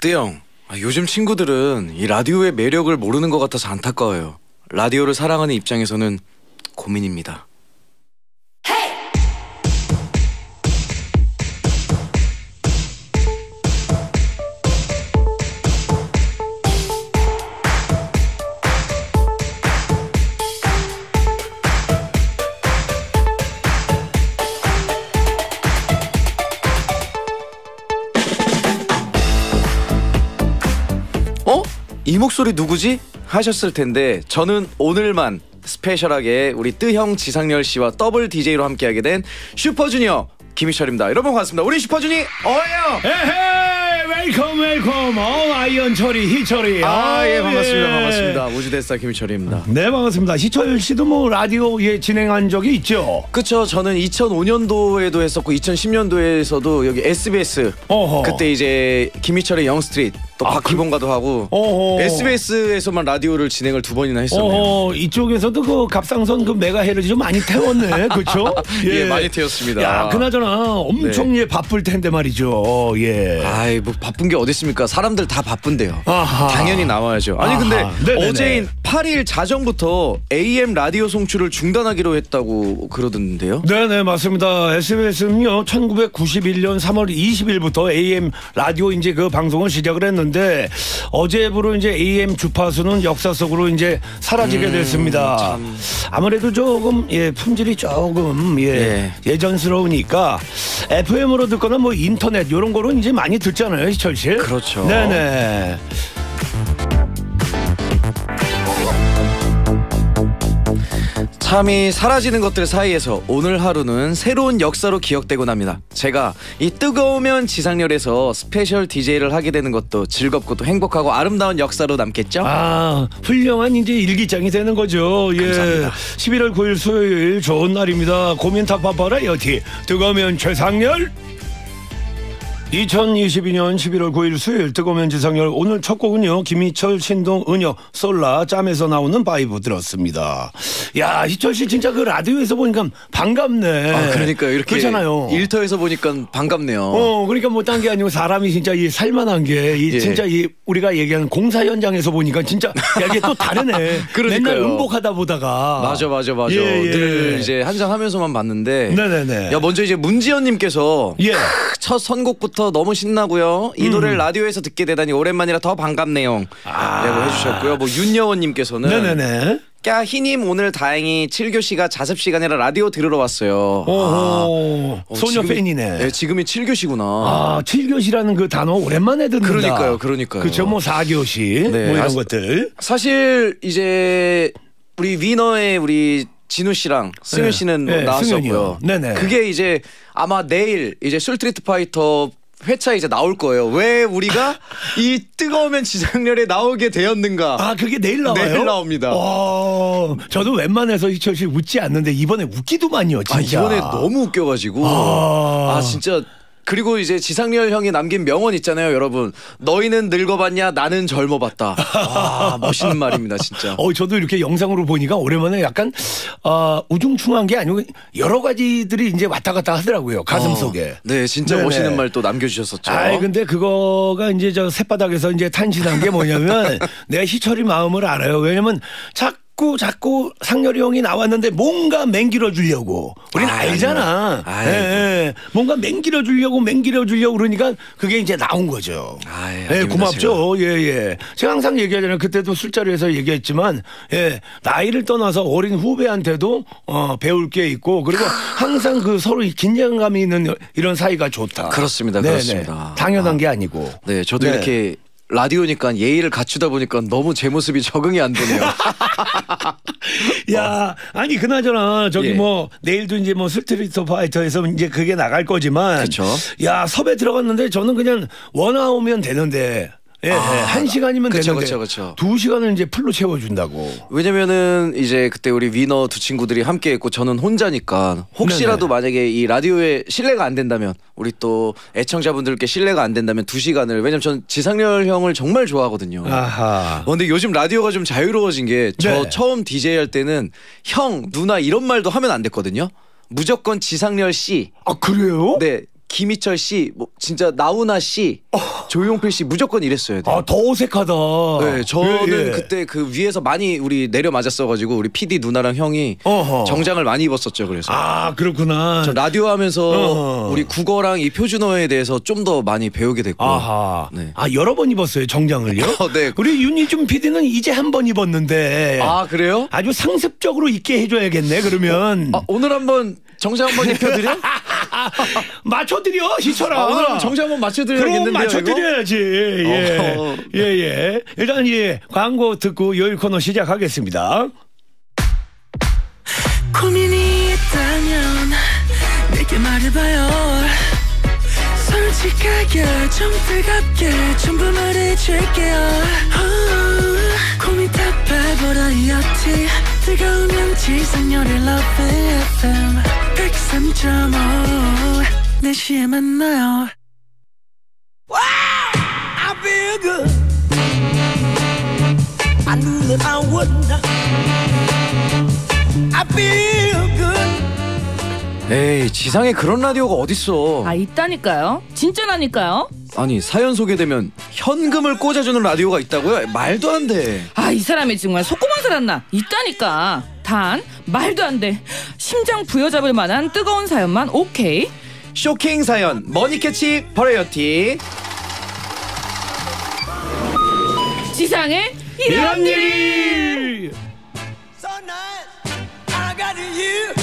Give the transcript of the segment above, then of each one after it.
뜨영, 아, 요즘 친구들은 이 라디오의 매력을 모르는 것 같아서 안타까워요. 라디오를 사랑하는 입장에서는 고민입니다. 목소리 누구지? 하셨을 텐데 저는 오늘만 스페셜하게 우리 뜨형 지상렬 씨와 더블 DJ로 함께하게 된 슈퍼주니어 김희철입니다. 여러분 반갑습니다. 우리 슈퍼주니 어예요. welcome welcome 어 아이언철이 희철이 아 예 반갑습니다. 예. 반갑습니다. 우주대스타 김희철입니다. 네 반갑습니다 희철 씨도 뭐 라디오에 진행한 적이 있죠 그쵸 저는 2005년도에도 했었고 2010년도에서도 여기 SBS 어허. 그때 이제 김희철의 영스트릿 또 아, 박기봉과도 하고 어허. SBS에서만 라디오를 진행을 두 번이나 했었네요. 어 이쪽에서도 그 갑상선 그 메가헤르츠 좀 많이 태웠네 그렇죠 예, 많이 태웠습니다. 야 그나저나 엄청 예 바쁠 텐데 말이죠 예 아이 뭐 바쁜 게 어디 있습니까? 사람들 다 바쁜데요. 아하. 당연히 나와야죠. 아니 아하. 근데 네네네. 어제인 8일 자정부터 AM 라디오 송출을 중단하기로 했다고 그러던데요. 네네 맞습니다. SBS는요 1991년 3월 20일부터 AM 라디오 이제 그 방송을 시작을 했는데 어제부로 이제 AM 주파수는 역사 속으로 이제 사라지게 음, 됐습니다. 아무래도 조금 예 품질이 조금 예, 예. 예전스러우니까 FM으로 듣거나 뭐 인터넷 이런 거로 이제 많이 듣잖아요 씨. 그렇죠. 네네. 참이 사라지는 것들 사이에서 오늘 하루는 새로운 역사로 기억되곤 합니다. 제가 이 뜨거우면 지상렬에서 스페셜 DJ를 하게 되는 것도 즐겁고 또 행복하고 아름다운 역사로 남겠죠? 아, 훌륭한 이제 일기장이 되는 거죠. 예. 감사합니다. 11월 9일 수요일 좋은 날입니다. 고민 타파 버라이어티 뜨거우면 지상렬 2022년 11월 9일 수요일 뜨거우면 지상렬 오늘 첫 곡은요 김희철 신동 은혁 솔라 짬에서 나오는 vibe 들었습니다. 야 희철 씨 진짜 그 라디오에서 보니까 반갑네. 아, 그러니까요. 이렇게 그렇잖아요. 일터에서 보니까 반갑네요. 어, 그러니까 뭐 딴 게 아니고 사람이 진짜 이 살만한 게이 예. 진짜 이 우리가 얘기하는 공사 현장에서 보니까 진짜 야, 이게 또 다르네. 그러니까요. 맨날 음복하다 보다가 맞아 맞아 맞아. 예, 예. 늘 이제 한잔 하면서만 봤는데. 네네네. 야 먼저 이제 문지연님께서 예. 첫 선곡부터 너무 신나고요. 이 음. 노래를 라디오에서 듣게 되다니 오랜만이라 더 반갑네요. 라고 해주셨고요. 뭐 윤여원님께서는 아. 네네네. 야 희님 오늘 다행히 7교시가 자습 시간이라 라디오 들으러 왔어요. 오호. 어, 소녀 지금이- 팬이네. 네, 지금이 7교시구나. 아, 7교시라는 그 단어 오랜만에 듣는다. 그러니까요, 그러니까요. 그쵸, 뭐 4교시. 네, 뭐 이런 아, 것들. 사실 이제 우리 위너의 우리 진우 씨랑 승윤 네. 씨는 네, 나왔었고요. 승윤이요. 네네. 그게 이제 아마 내일 이제 술트리트 파이터 회차 이제 나올 거예요. 왜 우리가 이 뜨거우면 지상렬에 나오게 되었는가? 아, 그게 내일 나와요? 내일 나옵니다. 와, 저도 웬만해서 희철 씨 웃지 않는데 이번에 웃기더만요, 아 진짜. 이번에 너무 웃겨가지고 아. 아 진짜 그리고 이제 지상렬 형이 남긴 명언 있잖아요, 여러분. 너희는 늙어봤냐? 나는 젊어봤다. 아 멋있는 말입니다, 진짜. 어, 저도 이렇게 영상으로 보니까 오랜만에 약간 어, 우중충한 게 아니고 여러 가지들이 이제 왔다 갔다 하더라고요 가슴 어, 속에. 네, 진짜 네네. 멋있는 말 또 남겨주셨었죠. 아이 근데 그거가 이제 저 쇳바닥에서 이제 탄신한 게 뭐냐면 내가 희철이 마음을 알아요. 왜냐면 자꾸 자꾸 상렬이 형이 나왔는데 뭔가 맹길어 주려고 우린 아, 알잖아. 예, 예. 뭔가 맹길어 주려고 맹길어 주려고 그러니까 그게 이제 나온 거죠. 아이, 예, 아닙니다, 고맙죠. 예, 예. 제가 항상 얘기하잖아요. 그때도 술자리에서 얘기했지만, 예, 나이를 떠나서 어린 후배한테도, 어, 배울 게 있고, 그리고 항상 그 서로 긴장감이 있는 이런 사이가 좋다. 그렇습니다, 네네. 그렇습니다. 당연한 아. 게 아니고. 네, 저도 네. 이렇게 라디오니까 예의를 갖추다 보니까 너무 제 모습이 적응이 안 되네요. 야, 아니, 그나저나, 저기 예. 뭐, 내일도 이제 뭐, 스트리트 파이터에서 이제 그게 나갈 거지만. 그쵸. 야, 섭외 들어갔는데 저는 그냥 원아오면 되는데. 예, 예. 한 시간이면 그쵸, 되는데. 그쵸, 그쵸. 두 시간을 이제 풀로 채워준다고. 왜냐면은 이제 그때 우리 위너 두 친구들이 함께 했고 저는 혼자니까 혹시라도 네네. 만약에 이 라디오에 신뢰가 안 된다면 우리 또 애청자분들께 신뢰가 안 된다면 두 시간을 왜냐면 저는 지상렬 형을 정말 좋아하거든요. 아하. 어, 근데 요즘 라디오가 좀 자유로워진 게저 네. 처음 DJ 할 때는 형, 누나 이런 말도 하면 안 됐거든요. 무조건 지상렬 씨. 아, 그래요? 네. 김희철 씨, 뭐 진짜 나훈아 씨, 조용필 씨 무조건 이랬어야 돼요. 아, 더 어색하다. 네, 저는 예, 예. 그때 그 위에서 많이 우리 내려 맞았어가지고 우리 PD 누나랑 형이 어허. 정장을 많이 입었었죠. 그래서 아, 그렇구나. 저 라디오 하면서 어허. 우리 국어랑 이 표준어에 대해서 좀 더 많이 배우게 됐고. 아하. 네. 아, 여러 번 입었어요, 정장을요? 어, 네. 우리 윤희준 PD는 이제 한 번 입었는데. 아 그래요? 아주 상습적으로 입게 해줘야겠네, 그러면. 아, 오늘 한번 정장 한번 입혀드려? 맞춰드려, 희철아. 아, 오늘 한번 정장 한번 그럼 맞춰드려야겠는데요. 맞춰드려야지. 예. 어허. 예, 예. 일단, 예. 광고 듣고 요일 코너 시작하겠습니다. 고민이 있다면 내게 말해봐요 솔직하게 좀 뜨겁게 전부 말해줄게요 어, 고민 답해 보라 이었지 뜨거우면 지상열의 Love FM 103.5 4시에 만나요 I feel good I knew that I would not I feel good 에이 지상에 그런 라디오가 어딨어? 아 있다니까요. 진짜라니까요. 아니 사연 소개되면 현금을 꽂아주는 라디오가 있다고요? 말도 안 돼. 아 이 사람이 정말 속고만 살았나? 있다니까. 단 말도 안 돼. 심장 부여잡을 만한 뜨거운 사연만 오케이. 쇼킹 사연 money catch 버라이어티. 지상에 이런. 일이! So nice I got you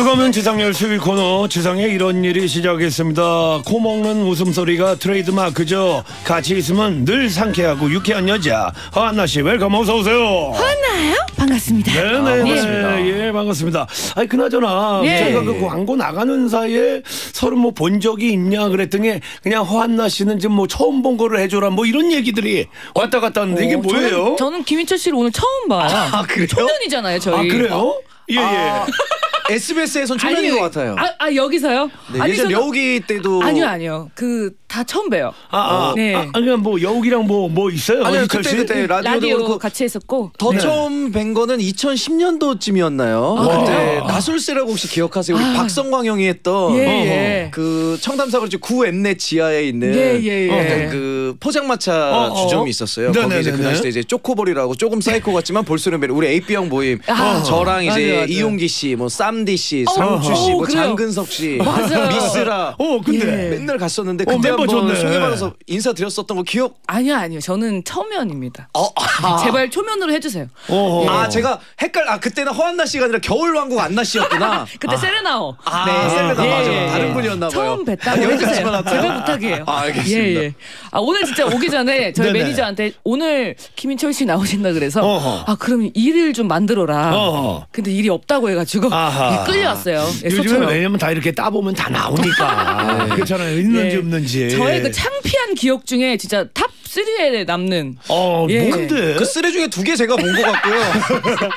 뜨거운 지상렬 수요일 코너 지상에 이런 일이 시작했습니다. 코 먹는 웃음소리가 트레이드마크죠. 같이 있으면 늘 상쾌하고 유쾌한 여자 허한나 씨 welcome 어서 오세요. 하나요? 반갑습니다. 네네 반갑습니다. 예 반갑습니다. 아니 그나저나 예. 저희가 그 광고 나가는 사이에 서로 뭐 본 적이 있냐 그랬더니 그냥 허한나 씨는 지금 뭐 처음 본 거를 해줘라 뭐 이런 얘기들이 왔다 갔다 하는데 이게 어, 뭐예요? 저는, 저는 김희철 씨를 오늘 처음 봐요. 아, 그래요? 초면이잖아요 저희. 아 그래요? 예예. 아, SBS에선 초면인 것 같아요. 아, 아, 여기서요? 네, 아니, 예전 저는- 여우기 때도 아니요 아니요. 그다 처음 봬요. 아, 아, 네. 아, 그냥 뭐 여욱이랑 뭐 뭐 있어요? 희철 그때 씨? 그때 라디오도 라디오 그렇고 같이 했었고. 더 네. 처음 뵌 거는 2010년도쯤이었나요? 아, 그때 그래요? 나술세라고 혹시 기억하세요? 우리 박성광 형이 했던 예. 예. 그 청담사거리 구 엠넷 지하에 있는 예, 예, 예. 어떤 그 포장마차 어, 어. 주점이 있었어요. 네네네네. 거기 이제 그 당시 때 이제 쪼코볼이라고 조금 사이코 같지만 볼수록 매력 우리 AP 형 모임 아, 저랑 이제 맞아요, 맞아요. 이용기 씨, 뭐 쌈디 씨, 어, 성추 씨, 어, 뭐 그래요. 장근석 씨, 맞아요. 미스라 어 근데 예. 맨날 갔었는데 어, 그때 한번 좋네. 소개받아서 인사드렸었던 거 기억? 아니요 아니요. 저는 처면입니다. 어, 아. 제발 초면으로 해주세요. 어. 아 제가 헷갈 아 그때는 허한나 씨가 아니라 겨울왕국 안나 씨였구나. 그때 세레나오. 아, 세레나 맞아. 다른 분이었나 봐요. 처음 뵀다고 아, 해주세요. 제발 부탁이에요. 아, 알겠습니다. 예, 예. 아, 오늘 진짜 오기 전에 저희. 매니저한테 오늘 김인철 씨 나오신다 그래서 어허. 아 그럼 일을 좀 만들어라. 어허. 근데 일이 없다고 해가지고. 예, 끌려왔어요. 예, 요즘에. 왜냐면 다 이렇게 따 보면 다 나오니까 그렇잖아요 있는지 예. 없는지 저의 그 창피한 기억 중에 진짜 top 3에 남는 어 예. 뭔데 그 쓰레 중에 두 개 제가 본 것 같고요.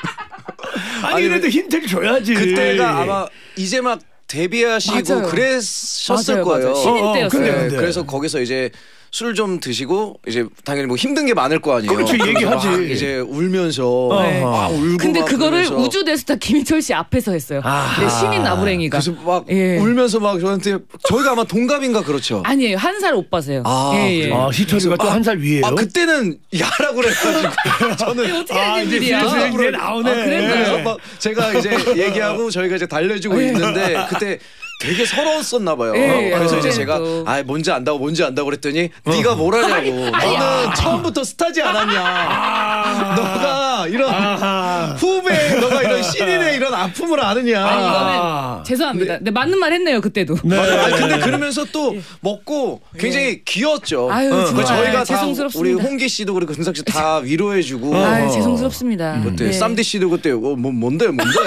아니 아니, 그래도 힌트를 줘야지 그때가 아마 이제 막 데뷔하시고 맞아요. 그랬었을 맞아요, 거예요. 맞아요. 신인 어, 어, 때였어요. 근데, 네, 근데. 그래서 거기서 이제 술 좀 드시고 이제 당연히 뭐 힘든 게 많을 거 아니에요. 그렇죠, 그래서 얘기하지. 막 이제 울면서 네. 아, 울고 근데 막 그거를 우주 대스타 김인철 씨 앞에서 했어요. 아하. 네, 신인 나부랭이가. 그래서 막 예. 울면서 막 저한테 저희가 아마 동갑인가 그렇죠. 아니에요. 한 살 오빠세요. 아, 예, 예. 아 희철이가 또 한 살 위에요 아 그때는 야라고 그래가지고 저는 어떻게 아, 된 이제 일이야? 슬슬 이제 나오네 아, 그랬나요? 그래서 막 제가 이제 얘기하고 저희가 이제 달래주고 있는데 그때 되게 서러웠었나 봐요. 예, 그래서 이제 어. 제가 또. 아 뭔지 안다고 뭔지 안다고 그랬더니 네가 뭘 하냐고. 너는 처음부터 스타지 않았냐. 너가 이런. 후배 너가 이런 신인의 이런 아픔을 아느냐. 아니, 이거는 아. 죄송합니다. 네, 맞는 말 했네요 그때도. 네. 맞아요. 아니, 근데 그러면서 또 먹고 굉장히 귀여웠죠. 아유, 그 정말 저희가 다 우리 죄송스럽습니다. 홍기 씨도 그렇고 근석 씨 다 위로해주고 아유 죄송스럽습니다. 그때 네. 쌈디 씨도 그때 어, 뭐 뭔데 뭔데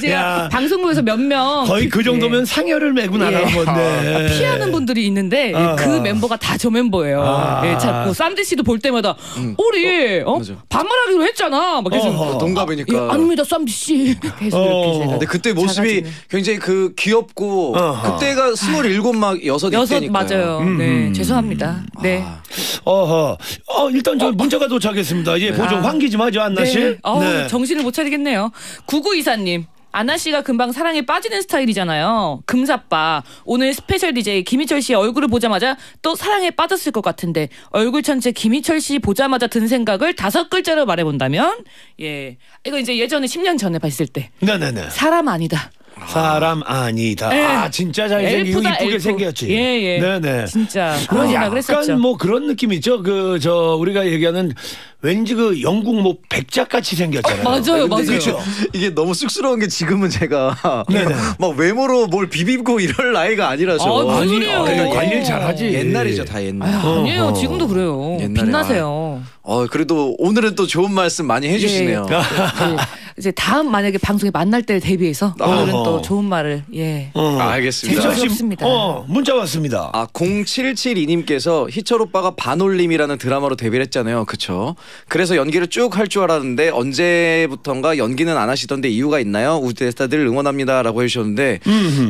제가 야. 방송국에서 몇 명 거의 그 정도면 상여를 메고 나가는 예. 건데 피하는 분들이 있는데 예, 아하. 그 멤버가 다 저 멤버예요. 아. 예, 자꾸 쌈디 씨도 볼 때마다 우리 어? 맞아. 반말하기로 했잖아. 막 계속 어허. 어, 동갑이니까. 예, 아닙니다, 쌈디 씨. 계속 어. 이렇게 제가. 근데 그때 모습이 작아지는. 굉장히 그 귀엽고 어허. 그때가 스물일곱 막 여섯 여섯. 맞아요. 음, 네, 죄송합니다. 네. 아, 어허. 어, 일단 저 문자가 도착했습니다. 예, 보죠. 아. 환기 좀 하죠, 안나 씨. 네. 어우, 정신을 못 차리겠네요. 구구 이사님. 아나 씨가 금방 사랑에 빠지는 스타일이잖아요. 금사빠. 오늘 스페셜 DJ 김희철 씨의 얼굴을 보자마자 또 사랑에 빠졌을 것 같은데 얼굴 전체 김희철 씨 보자마자 든 생각을 다섯 글자로 말해본다면 예 이거 이제 예전에 10년 전에 봤을 때 네네네. 사람 아니다. 사람 아니다. 예. 아, 진짜 잘생기고 엘프다, 이쁘게 엘프. 생겼지. 예, 예. 네네. 진짜 그 그런 약간 생각을 했었죠. 뭐 그런 느낌 있죠. 그 저 우리가 얘기하는 왠지 그 영국 뭐 백작 같이 생겼잖아요. 맞아요, 맞아요. 그렇죠. 이게 너무 쑥스러운 게 지금은 제가 네네. 막 외모로 뭘 비비고 이럴 나이가 아니라서 아, 아니, 소리예요? 아, 그냥 관리를 잘하지. 옛날이죠 다 옛날. 아유, 아니에요. 어허. 지금도 그래요. 옛날에 빛나세요. 어 그래도 오늘은 또 좋은 말씀 많이 해주시네요. 예. 그, 이제 다음 만약에 방송에 만날 때를 대비해서 오늘은 어허. 또 좋은 말을 예. 어. 아, 알겠습니다. 부럽습니다. 어, 문자 왔습니다. 아 0772님께서 희철 오빠가 반올림이라는 드라마로 데뷔를 했잖아요. 그쵸? 그래서 연기를 쭉 할 줄 알았는데 언제부턴가 연기는 안 하시던데 이유가 있나요? 우대스타들 응원합니다 라고 해주셨는데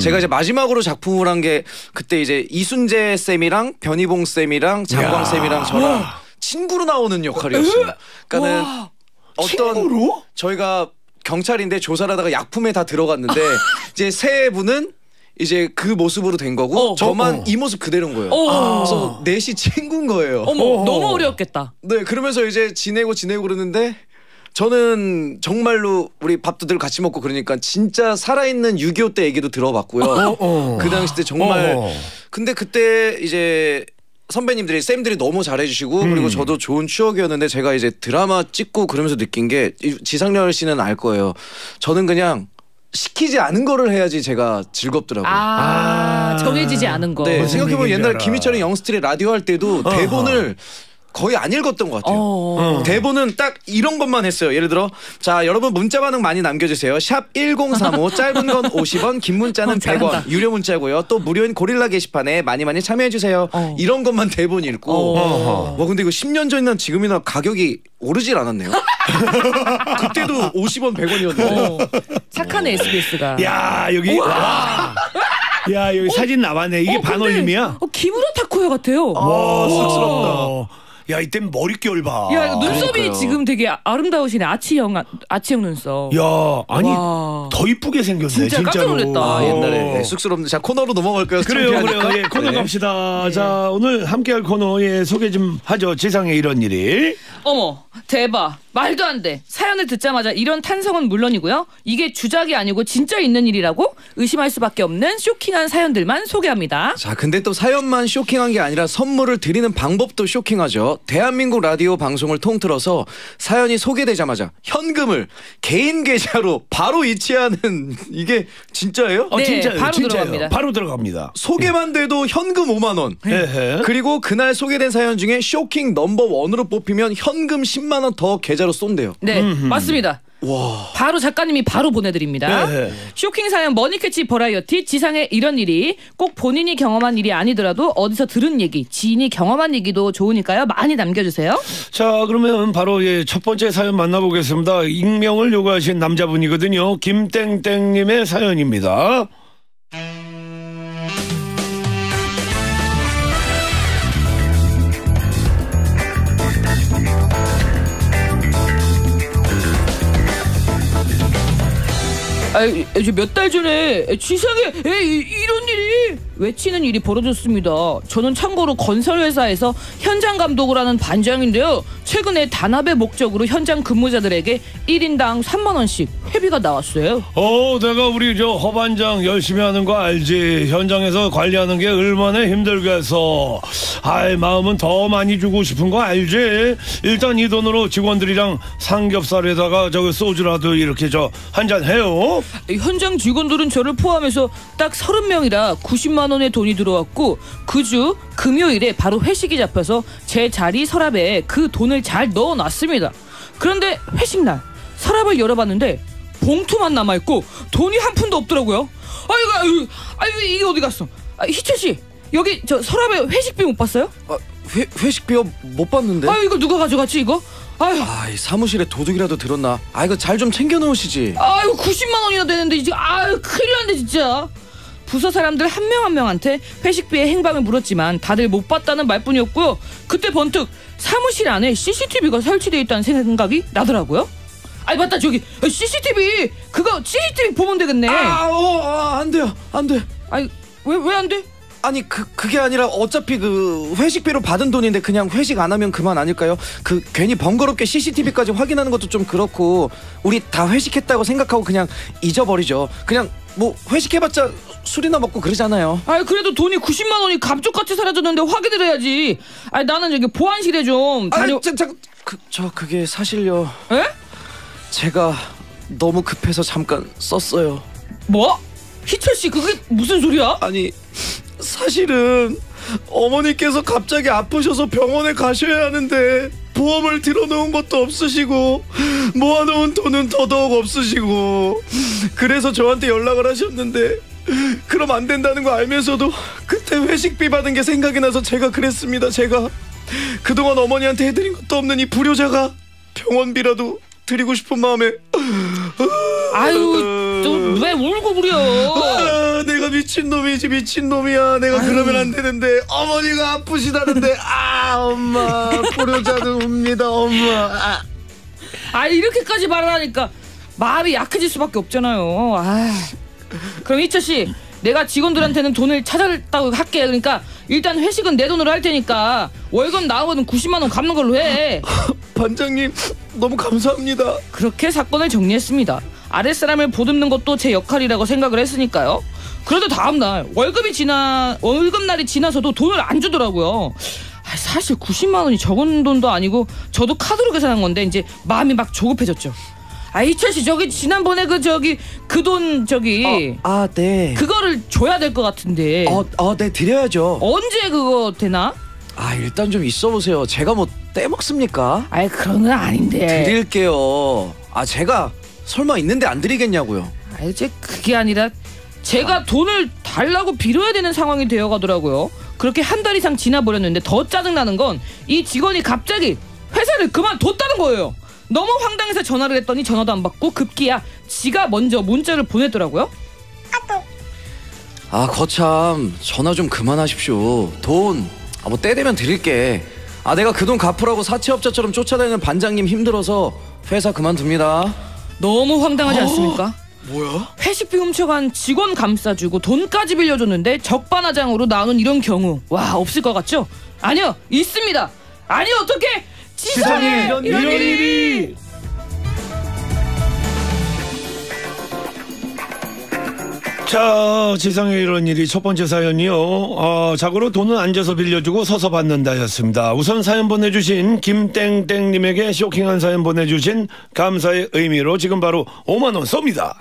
제가 이제 마지막으로 작품을 한 게 그때 이제 이순재 쌤이랑 변희봉 쌤이랑 장광 야. 쌤이랑 저랑 친구로 나오는 역할이었어요. 그러니까는 와. 어떤 친구로? 저희가 경찰인데 조사를 하다가 약품에 다 들어갔는데 이제 세 분은 이제 그 모습으로 된 거고 어, 저만 어, 어. 이 모습 그대로인 거예요. 어. 그래서 넷이 친구인 거예요. 어머. 너무 어려웠겠다. 네, 그러면서 이제 지내고 지내고 그러는데 저는 정말로 우리 밥도 늘 같이 먹고 그러니까 진짜 살아있는 6.25 때 얘기도 들어봤고요. 어, 어. 그 당시 때 정말 어. 근데 그때 이제 선배님들이 쌤들이 너무 잘해주시고 음. 그리고 저도 좋은 추억이었는데 제가 이제 드라마 찍고 그러면서 느낀 게 이- 지상렬 씨는 알 거예요. 저는 그냥 시키지 않은 거를 해야지 제가 즐겁더라고요. 아, 아. 정해지지 않은 거. 네, 무슨 생각해보면 얘기인지 옛날 알아. 김희철이 영스트리 라디오 할 때도. 대본을 거의 안 읽었던 것 같아요. 어. 어. 대본은 딱 이런 것만 했어요. 예를 들어 자 여러분 문자 반응 많이 남겨주세요. 샵 1035 짧은 건 50원 긴 문자는 어, 잘한다. 100원 유료 문자고요. 또 무료인 고릴라 게시판에 많이 많이 참여해 주세요. 어. 이런 것만 대본 읽고 어. 와 근데 이거 10년 전이나 지금이나 가격이 오르질 않았네요. 그때도 50원 100원이었는데 어. 착한 SBS가. 야, 여기 와. 야, 여기 사진 나왔네. 이게 어, 반올림이야? 어, 기무라 타코야 같아요. 와, 쑥스럽다. 야, 이때 머릿결 봐. 야, 눈썹이 그러니까요. 지금 되게 아- 아름다우시네. 아치형, 아- 아치형 눈썹. 야, 아니 와. 더 이쁘게 생겼네, 진짜 깜짝 진짜로. 놀랐다. 아, 옛날에 어. 네, 쑥스럽네. 자 코너로 넘어갈까요? 그래요? 그래요. 예, 코너 네. 갑시다. 자, 오늘 함께할 코너 예, 소개 좀 하죠. 지상에 이런 일이. 어머, 대박. 말도 안 돼. 사연을 듣자마자 이런 탄성은 물론이고요. 이게 주작이 아니고 진짜 있는 일이라고 의심할 수밖에 없는 쇼킹한 사연들만 소개합니다. 자, 근데 또 사연만 쇼킹한 게 아니라 선물을 드리는 방법도 쇼킹하죠. 대한민국 라디오 방송을 통틀어서 사연이 소개되자마자 현금을 개인 계좌로 바로 이체하는 이게 진짜예요? 어, 네, 진짜요, 바로 진짜요. 들어갑니다. 바로 들어갑니다. 소개만 돼도 현금 5만 원. 에헤. 그리고 그날 소개된 사연 중에 쇼킹 넘버 원으로 뽑히면 현금 10만 원 더 계좌 로 쏜대요. 네, 맞습니다. 와. 바로 작가님이 바로 보내드립니다. 네. 쇼킹 사연 money catch 버라이어티 지상에 이런 일이 꼭 본인이 경험한 일이 아니더라도 어디서 들은 얘기, 지인이 경험한 얘기도 좋으니까요. 많이 남겨주세요. 자, 그러면 바로 예, 첫 번째 사연 만나보겠습니다. 익명을 요구하신 남자분이거든요. 김땡땡님의 사연입니다. 몇 달 전에 지상에 에이, 이런 일이 외치는 일이 벌어졌습니다. 저는 참고로 건설회사에서 현장 감독을 하는 반장인데요. 최근에 단합의 목적으로 현장 근무자들에게 1인당 3만 원씩 회비가 나왔어요. 어, 내가 우리 저 허반장 열심히 하는 거 알지? 현장에서 관리하는 게 얼마나 힘들겠어. 아이, 마음은 더 많이 주고 싶은 거 알지? 일단 이 돈으로 직원들이랑 삼겹살에다가 저기 소주라도 이렇게 저 한 잔 해요. 현장 직원들은 저를 포함해서 딱 30명이라 90만 원의 돈이 들어왔고 그 주 금요일에 바로 회식이 잡혀서 제 자리 서랍에 그 돈을 잘 넣어놨습니다. 그런데 회식 날 서랍을 열어봤는데 봉투만 남아있고 돈이 한 푼도 없더라고요. 아이고 아이고 아이고 이게 어디 갔어? 아, 희철 씨 여기 저 서랍에 회식비 못 봤어요? 아, 회, 회식비요 못 받는데. 아유 이거 누가 가져갔지 이거? 아유 아, 이 사무실에 도둑이라도 들었나? 아, 이거 잘 좀 챙겨 놓으시지. 아유 90만 원이나 되는데 이제 아유 큰일 났네 진짜. 부서 사람들 한 명 한 명한테 회식비의 행방을 물었지만 다들 못 봤다는 말뿐이었고요. 그때 번뜩 사무실 안에 CCTV가 설치되어 있다는 생각이 나더라고요. 아니 맞다 저기 CCTV 그거 CCTV 보면 되겠네. 아, 어, 아, 안 돼요. 안 돼. 아니 왜 왜 안 돼? 아니 그 그게 아니라 어차피 그 회식비로 받은 돈인데 그냥 회식 안 하면 그만 아닐까요? 그 괜히 번거롭게 CCTV까지 확인하는 것도 좀 그렇고 우리 다 회식했다고 생각하고 그냥 잊어버리죠. 그냥 뭐 회식해봤자 술이나 먹고 그러잖아요. 아니 그래도 돈이 90만 원이 감쪽같이 사라졌는데 확인을 해야지. 아니 나는 여기 보안실에 좀 다녀. 아니 저저 그게 사실요. 에? 제가 너무 급해서 잠깐 썼어요. 뭐? 희철 씨 그게 무슨 소리야? 아니 사실은 어머니께서 갑자기 아프셔서 병원에 가셔야 하는데 보험을 들어놓은 것도 없으시고 모아놓은 돈은 더더욱 없으시고 그래서 저한테 연락을 하셨는데 그럼 안 된다는 거 알면서도 그때 회식비 받은 게 생각이 나서 제가 그랬습니다 제가 그동안 어머니한테 해드린 것도 없는 이 불효자가 병원비라도 드리고 싶은 마음에 아유 또왜 울고 그려? 아, 내가 미친 놈이지 미친 놈이야. 내가 그러면 안 되는데 어머니가 아프시다는데 아 엄마 불효자는 웁니다 엄마. 아. 아 이렇게까지 말을 하니까 마음이 약해질 수밖에 없잖아요. 아 그럼 희철 씨 내가 직원들한테는 돈을 찾았다고 할게. 그러니까 일단 회식은 내 돈으로 할 테니까 월급 나오거든 90만 원 갚는 걸로 해. 반장님 너무 감사합니다. 그렇게 사건을 정리했습니다. 아랫사람을 보듬는 것도 제 역할이라고 생각을 했으니까요. 그래도 다음 날 월급이 지나 월급 날이 지나서도 돈을 안 주더라고요. 아, 사실 90만 원이 적은 돈도 아니고 저도 카드로 계산한 건데 이제 마음이 막 조급해졌죠. 아 이철 씨 저기 지난번에 그 저기 그 돈 저기 아 네. 그거를 줘야 될 것 같은데 어 어 네 드려야죠. 언제 그거 되나? 아 일단 좀 있어 보세요. 제가 뭐 떼먹습니까? 아이 그런 건 아닌데. 드릴게요. 아 제가 설마 있는데 안 드리겠냐고요. 아 이제 그게 아니라 제가 돈을 달라고 빌어야 되는 상황이 되어가더라고요. 그렇게 한 달 이상 지나버렸는데 더 짜증나는 건 이 직원이 갑자기 회사를 그만뒀다는 거예요. 너무 황당해서 전화를 했더니 전화도 안 받고 급기야 지가 먼저 문자를 보냈더라고요. 아 거참 전화 좀 그만하십시오. 돈아뭐때 되면 드릴게. 아 내가 그 돈 갚으라고 사채업자처럼 쫓아다니는 반장님 힘들어서 회사 그만둡니다. 너무 황당하지 않습니까? 뭐야? 회식비 훔쳐간 직원 감싸주고 돈까지 빌려줬는데 적반하장으로 나오는 이런 경우 와 없을 것 같죠? 아니요 있습니다. 아니 어떻게 지상에 이런, 일이 자, 지상에 이런 일이 첫 번째 사연이요. 어, 자고로 돈은 앉아서 빌려주고 서서 받는다였습니다. 우선 사연 보내주신 김땡땡님에게 쇼킹한 사연 보내주신 감사의 의미로 지금 바로 5만원 쏩니다.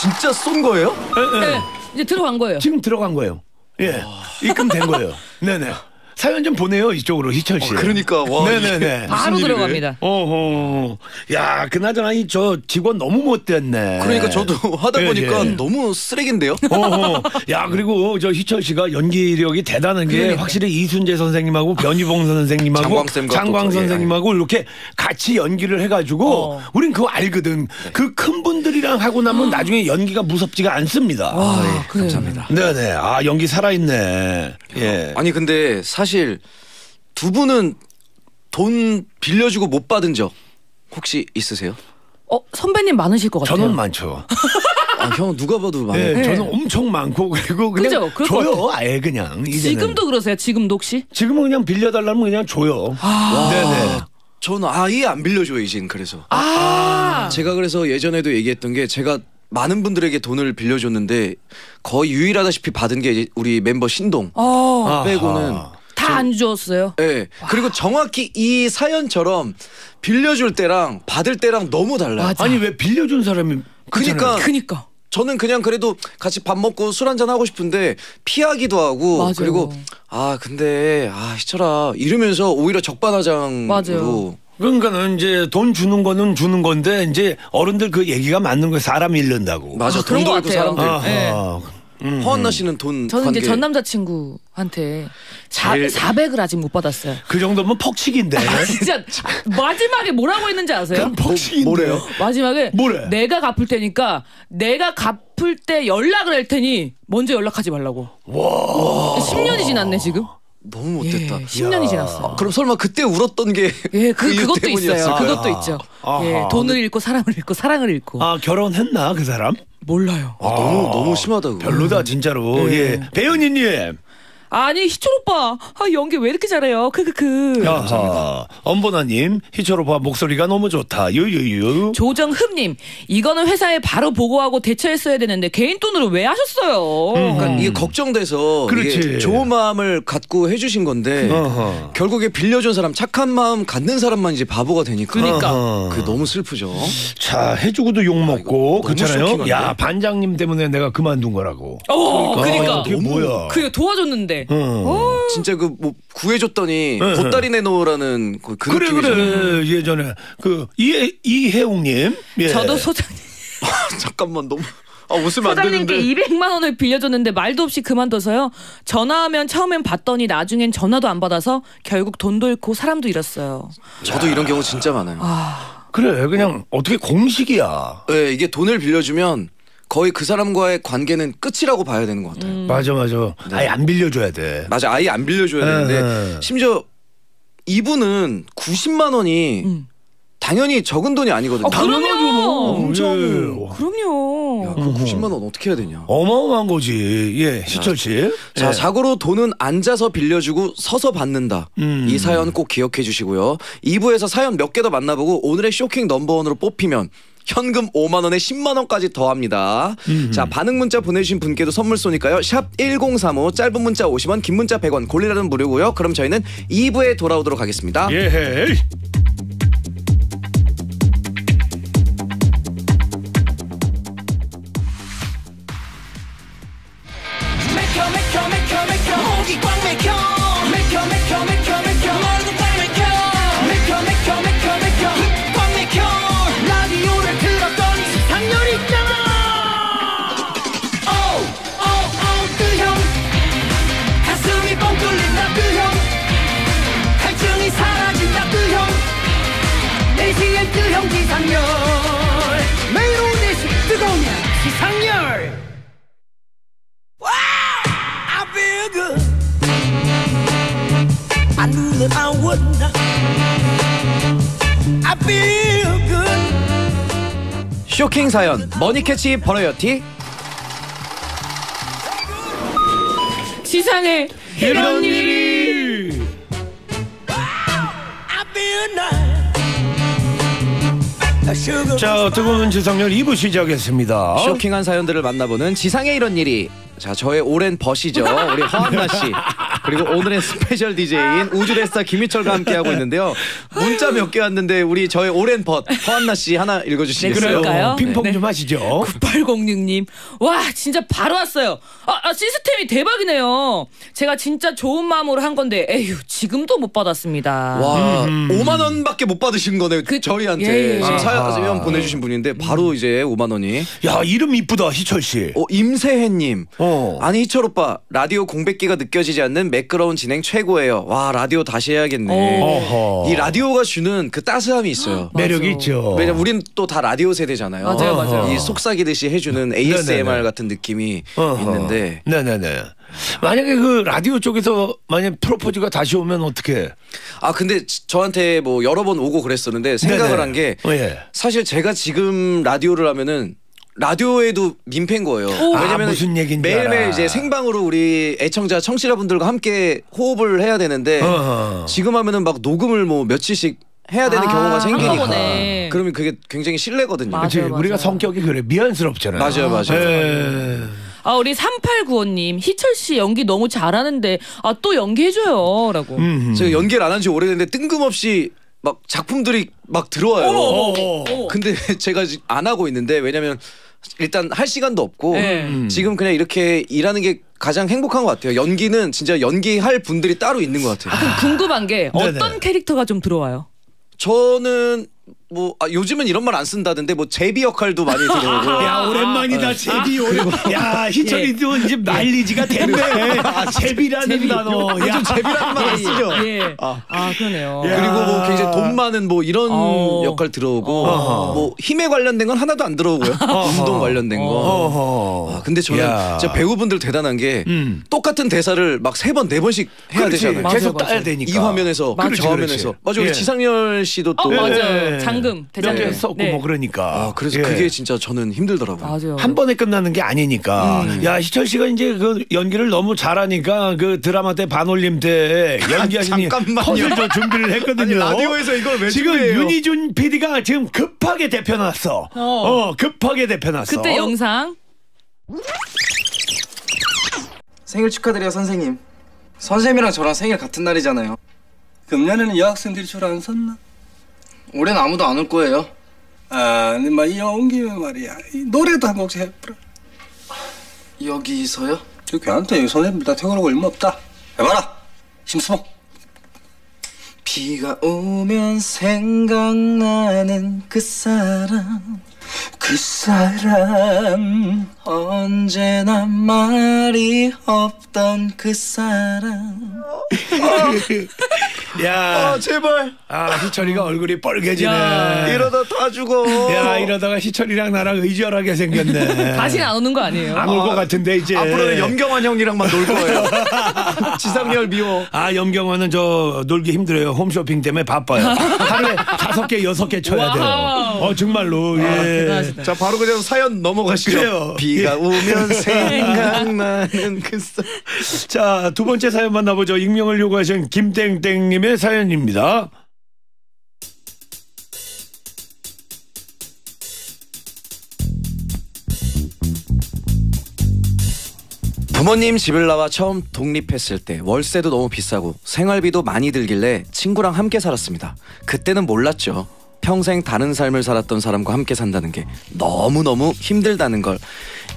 진짜 쏜 거예요? 예, 예. 네, 이제 들어간 거예요. 지금 들어간 거예요. 예. 입금된 거예요. 네네. 사연 좀 보내요, 이쪽으로, 희철 씨. 그러니까 와. 네네네. 바로 들어갑니다. 어허. 야, 그나저나 이 저 직원 너무 못됐네. 그러니까 저도 하다 예, 보니까 예. 너무 쓰레기인데요. 어허. 야, 그리고 저 희철 씨가 연기력이 대단한 게 그러니까. 확실히 이순재 선생님하고 변희봉 선생님하고 장광쌤과 장광 또 예, 선생님하고 이렇게 같이 연기를 해가지고 어. 우린 그거 알거든. 그 큰 분들이랑 하고 나면 나중에 연기가 무섭지가 않습니다. 아, 예, 감사합니다. 네네. 아, 연기 살아있네. 예. 아니 근데 사실 두 분은 돈 빌려주고 못 받은 적 혹시 있으세요? 어 선배님 많으실 것 같아요. 저는 많죠. 아, 형 누가 봐도 많아요. 예, 네. 저는 엄청 많고 그리고 그냥 그죠? 그럴 것 줘요. 아예 그냥. 이제는. 지금도 그러세요? 지금도 혹시? 지금은 그냥 빌려달라면 그냥 줘요. 아. 네네. 저는 아예 안 빌려줘요 이젠 그래서. 아, 제가 그래서 예전에도 얘기했던 게 제가 많은 분들에게 돈을 빌려줬는데 거의 유일하다시피 받은 게 이제 우리 멤버 신동 어, 아하. 빼고는 다 안 주었어요. 예. 그리고 정확히 이 사연처럼 빌려줄 때랑 받을 때랑 너무 달라요. 맞아. 아니 왜 빌려준 사람이 그러니까 그니까. 저는 그냥 그래도 같이 밥 먹고 술 한잔 하고 싶은데 피하기도 하고 맞아요. 그리고 아 근데 아 희철아 이러면서 오히려 적반하장으로 맞아요. 그러니까는 이제 돈 주는 거는 주는 건데 이제 어른들 그 얘기가 맞는 거예요. 사람 잃는다고. 맞아 아, 돈 그런 것 돌고 같아요. 사람들 아하. 네. 허한나 씨는 돈 저는 관계 이제 전 남자친구한테 제일- 400을 아직 못 받았어요. 그 정도면 퍽치기인데. 진짜 마지막에 뭐라고 했는지 아세요? 그럼 퍽치기인데. 뭐 래요? 마지막에 뭐래? 내가 갚을 테니까 내가 갚을 때 연락을 할 테니 먼저 연락하지 말라고. 와. 10년이 지났네 지금. 너무 예, 못됐다. 10년이 지났어. 아, 그럼 설마 그때 울었던 게 예, 그 이유 그것도 때문이었어요? 있어요. 그것도 아. 있죠. 아하. 예, 돈을 잃고 사랑을 잃고 사랑을 잃고 아 결혼했나 그 사람? 몰라요. 아, 너무 너무 심하다 그거. 별로다 진짜로. 네. 예. 배은희님. 아니 희철 오빠, 아 연기 왜 이렇게 잘해요? 크크크. 아하. 엄보나님. 희철 오빠 목소리가 너무 좋다. 유유유. 조정흠님, 이거는 회사에 바로 보고하고 대처했어야 되는데 개인 돈으로 왜 하셨어요? 그러니까 이게 걱정돼서 그렇지. 이게 좋은 마음을 갖고 해주신 건데 어허. 결국에 빌려준 사람 착한 마음 갖는 사람만 이제 바보가 되니까 그러니까. 그게 너무 슬프죠. 자 해주고도 욕 먹고 너무 그렇잖아요. 야 반장님 때문에 내가 그만둔 거라고. 어, 그러니까. 그게 뭐야? 그게 도와줬는데. 어. 진짜 그 뭐 구해줬더니 응, 보따리 내놓으라는 그, 그 그래 느낌이잖아요. 그래 예전에 그 이해 이해웅님. 예. 저도 소장님, 잠깐만 너무 아 웃으면 안 소장님께 되는데 200만 원을 빌려줬는데 말도 없이 그만둬서요. 전화하면 처음엔 받더니 나중엔 전화도 안 받아서 결국 돈도 잃고 사람도 잃었어요. 저도 이런 경우 진짜 많아요. 그래 그냥 어 떻게 공식이야. 네, 이게 돈을 빌려주면 거의 그 사람과의 관계는 끝이라고 봐야 되는 것 같아요. 음. 맞아 맞아. 아예 안 빌려줘야 돼. 맞아, 아예 안 빌려줘야 되는데 네. 심지어 이분은 90만 원이 음. 당연히 적은 돈이 아니거든요. 아, 그럼요. 엄청. 예. 그럼요. 야, 그 90만 원 어떻게 해야 되냐? 어마어마한 거지. 예, 희철 씨. 자, 예. 자고로 돈은 앉아서 빌려주고 서서 받는다. 음. 이 사연 꼭 기억해 주시고요. 2부에서 사연 몇 개 더 만나보고 오늘의 쇼킹 넘버원으로 뽑히면 현금 5만 원에 10만 원까지 더합니다. 자, 반응 문자 보내주신 분께도 선물 쏘니까요. 샵 1035 짧은 문자 50원, 긴 문자 100원, 골리라는 무료고요. 그럼 저희는 2부에 돌아오도록 하겠습니다. 예. 맥혀 사연. money catch 버라이어티. 지상에 이런 일이. 자, 뜨거운 지상렬 2부 시작했습니다. 쇼킹한 사연들을 만나보는 지상의 이런 일이. 자 저의 오랜 벗이죠. 우리 허한나 씨 그리고 오늘의 스페셜 DJ인 우주대스타 김희철과 함께하고 있는데요 문자 몇 개 왔는데 우리 저의 오랜 벗 허안나 씨 하나 읽어주시겠어요? 네, 그럴까요? 핑퐁 네. 좀 하시죠. 9806님. 와, 진짜 바로 왔어요. 아, 아, 시스템이 대박이네요. 제가 진짜 좋은 마음으로 한 건데, 에휴, 지금도 못 받았습니다. 와 5만 원밖에 못 받으신 거네요 그- 저희한테 예, 예. 지금 아하. 사연 보내주신 분인데 바로 이제 5만 원이 야, 이름 이쁘다, 희철 씨. 어, 임세혜님 어. 아니 희철 오빠 라디오 공백기가 느껴지지 않는 매끄러운 진행 최고예요 와 라디오 다시 해야겠네 어허. 이 라디오가 주는 그 따스함이 있어요 매력이. 있죠. 왜냐면 우린 또 다 라디오 세대잖아요. 맞아요, 맞아요. 이 속삭이듯이 해주는 ASMR 네네네. 같은 느낌이 어허. 있는데 네네네. 만약에 그 라디오 쪽에서 만약 프로포즈가 다시 오면 어떻게? 아 근데 지- 저한테 뭐 여러 번 오고 그랬었는데 생각을 네네. 한 게 어, 예. 사실 제가 지금 라디오를 하면은 라디오에도 민폐인 거예요. 왜냐면 아, 무슨 얘기인지 매일매일 알아. 이제 생방으로 우리 애청자 청취자분들과 함께 호흡을 해야 되는데 어허. 지금 하면은 막 녹음을 뭐 며칠씩 해야 되는 아, 경우가 생기니까 한꺼번에. 그러면 그게 굉장히 실례거든요. 맞아요, 그치 맞아요. 우리가 성격이 그래 미안스럽잖아요. 맞아요, 맞아요. 예. 아, 우리 3895님, 희철 씨 연기 너무 잘하는데, 아, 또 연기해줘요. 라고. 음. 제가 연기를 안 한 지 오래됐는데 뜬금없이 막 작품들이 막 들어와요. 어. 근데 제가 지금 안 하고 있는데 왜냐면 일단 할 시간도 없고 네. 음. 지금 그냥 이렇게 일하는 게 가장 행복한 것 같아요. 연기는 진짜 연기할 분들이 따로 있는 것 같아요. 그럼 궁금한 게 네네. 어떤 캐릭터가 좀 들어와요? 저는 뭐 아, 요즘은 이런 말 안 쓴다던데 뭐 제비 역할도 많이 들어오고. 야 오랜만이다 제비 오랜. 야 희철이도 이제 말리지가 됐네. 제비라는 단어. 야 요즘 제비라는 말 안 쓰죠. 예. 아, 그러네요. 야. 그리고 뭐 굉장히 돈 많은 뭐 이런 어. 역할 들어오고 어허. 뭐 힘에 관련된 건 하나도 안 들어오고요. 운동 관련된 거. 어허. 아, 근데 저는 야. 진짜 배우분들 대단한 게 음. 똑같은 대사를 막 세 번 네 번씩 해야 그렇지. 되잖아요. 맞아요, 계속 맞아요. 따야 되니까. 이 화면에서 맞아. 저 그렇지, 화면에서. 맞아 우리 예. 지상열 씨도 또 어, 맞아요. 예. 장금, 대장금. 몇개 썼고 네. 뭐 그러니까. 아, 그래서 예. 그게 진짜 저는 힘들더라고요. 맞아요. 한 번에 끝나는 게 아니니까. 야, 희철 씨가 이제 그 연기를 너무 잘하니까 그 드라마 때 반올림 때 연기하시니 잠깐만요. 컷을 저 준비를 했거든요. 아니, 라디오에서 이걸 왜 지금 준비해요? 윤희준 PD가 지금 급하게 대표놨어. 어, 급하게 대표놨어. 그때 영상. 생일 축하드려요 선생님 선생님이랑 저랑 생일 같은 날이잖아요 금년에는 여학생들이 줄 안 섰나? 올해는 아무도 안 올 거예요 아, 근데 막 이왕 온 김에 말이야. 이 노래도 한 곡씩 해보라. 여기서요? 저 걔한테 여기 선생님들 다 퇴근하고 얼마 없다. 해봐라. 심수봉. 비가 오면 생각나는 그 사람 그 사람. 언제나 말이 없던 그 사람 야, 아 제발 아, 희철이가 얼굴이 뻘개지네. 야. 이러다 다 죽어. 야, 이러다가 희철이랑 나랑 의절하게 생겼네. 다시는 안 오는 거 아니에요? 안 올것 같은데 이제. 앞으로는 염경환 형이랑만 놀 거예요. 지상열 미워. 아 염경화는 저 놀기 힘들어요. 홈쇼핑 때문에 바빠요. 하루에 다섯 개 여섯 개 쳐야 돼요. 어 정말로. 예. 대단하시다. 자 바로 그냥 사연 넘어가시죠. 그래요. 비가 예. 오면 생각나는 그 사... 자, 두 번째 사연 만나보죠. 익명을 요구하신 김땡땡님 의 사연입니다. 부모님 집을 나와 처음 독립했을 때 월세도 너무 비싸고 생활비도 많이 들길래 친구랑 함께 살았습니다. 그때는 몰랐죠. 평생 다른 삶을 살았던 사람과 함께 산다는 게 너무너무 힘들다는 걸.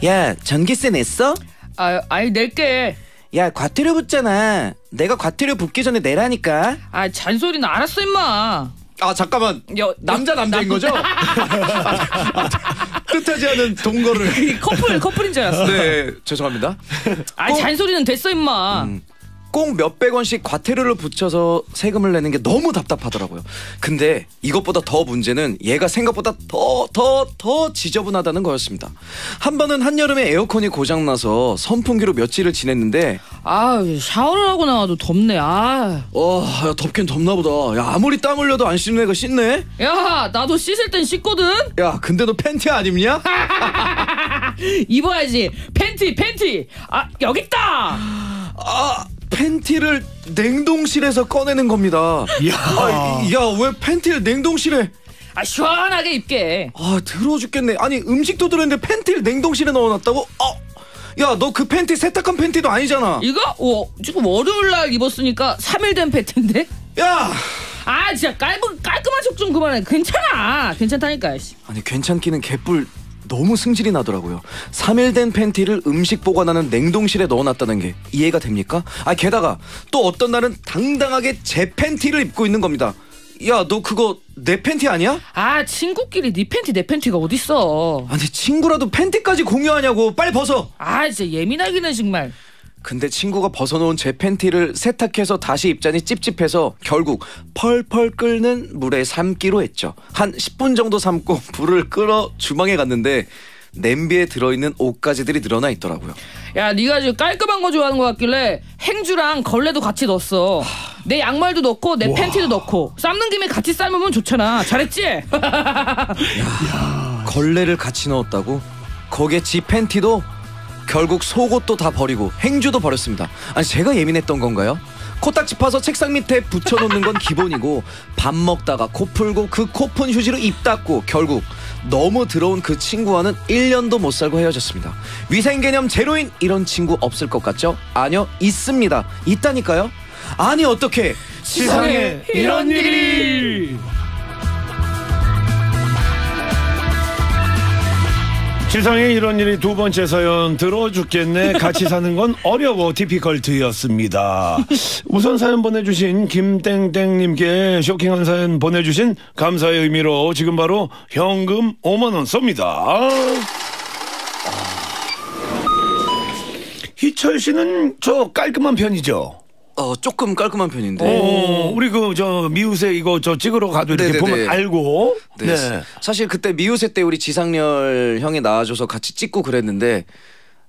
야, 전기세 냈어? 아, 아이 낼게. 야, 과태료 붙잖아. 내가 과태료 붙기 전에 내라니까. 아, 잔소리는 알았어 임마. 아, 잠깐만. 여, 남자 남자인 거죠? 뜻하지 않은 동거를. 이 커플 커플인 줄 알았어. 네, 죄송합니다. 아, 잔소리는 됐어 임마. 음. 꼭 몇백 원씩 과태료를 붙여서 세금을 내는 게 너무 답답하더라고요. 근데 이것보다 더 문제는 얘가 생각보다 더 더 더 지저분하다는 거였습니다. 한 번은 한여름에 에어컨이 고장나서 선풍기로 며칠을 지냈는데 아, 샤워를 하고 나와도 덥네. 아. 와 야, 덥긴 덥나 보다. 야 아무리 땀 흘려도 안 씻는 애가 씻네? 야, 나도 씻을 땐 씻거든. 야 근데 너 팬티 안 입냐? 입어야지. 팬티, 팬티. 아, 여기 있다. 아 팬티를 냉동실에서 꺼내는 겁니다. 야. 아, 야왜 팬티를 냉동실에? 아, 시원하게 입게. 아 더러워 죽겠네 아니 음식도 들었는데 팬티를 냉동실에 넣어놨다고? 어? 야 너 그 팬티 세탁한 팬티도 아니잖아 이거 어, 지금 월요일 날 입었으니까 3일 된 팬티인데. 야 아, 진짜 깔끔 깔끔한 척 좀 그만해. 괜찮아. 괜찮다니까. 씨. 아니 괜찮기는 개뿔 너무 승질이 나더라고요 3일 된 팬티를 음식 보관하는 냉동실에 넣어놨다는 게 이해가 됩니까? 아 게다가 또 어떤 날은 당당하게 제 팬티를 입고 있는 겁니다 야 너 그거 내 팬티 아니야? 아, 친구끼리 네 팬티 내 팬티가 어딨어. 아니 친구라도 팬티까지 공유하냐고 빨리 벗어 아, 진짜 예민하기는 정말. 근데 친구가 벗어놓은 제 팬티를 세탁해서 다시 입자니 찝찝해서 결국 펄펄 끓는 물에 삶기로 했죠. 한 10분 정도 삶고 불을 끄러 주방에 갔는데 냄비에 들어있는 옷가지들이 늘어나 있더라고요. 야, 네가 지금 깔끔한 거 좋아하는 것 같길래 행주랑 걸레도 같이 넣었어. 내 양말도 넣고 내 팬티도 넣고 삶는 김에 같이 삶으면 좋잖아. 잘했지? 걸레를 같이 넣었다고? 거기에 지 팬티도 결국 속옷도 다 버리고 행주도 버렸습니다. 아니 제가 예민했던 건가요? 코딱지 파서 책상 밑에 붙여놓는 건 기본이고 밥 먹다가 코 풀고 그 코푼 휴지로 입 닦고 결국 너무 들어온 그 친구와는 1년도 못 살고 헤어졌습니다. 위생 개념 제로인 이런 친구 없을 것 같죠? 아니요 있습니다. 있다니까요. 아니 어떻게 세상에 이런 일이. 지상에 이런 일이 두 번째 사연 들어 죽겠네. 같이 사는 건 어려워. 디피컬트였습니다. 우선 사연 보내주신 김땡땡님께 쇼킹한 사연 보내주신 감사의 의미로 지금 바로 현금 5만 원 쏩니다. 희철 씨는 저 깔끔한 편이죠 어 조금 깔끔한 편인데. 어, 우리 그 저 미우새 이거 저 찍으러 가도 이렇게 네네네. 보면 알고 네. 사실 그때 미우새 때 우리 지상렬 형이 나와줘서 같이 찍고 그랬는데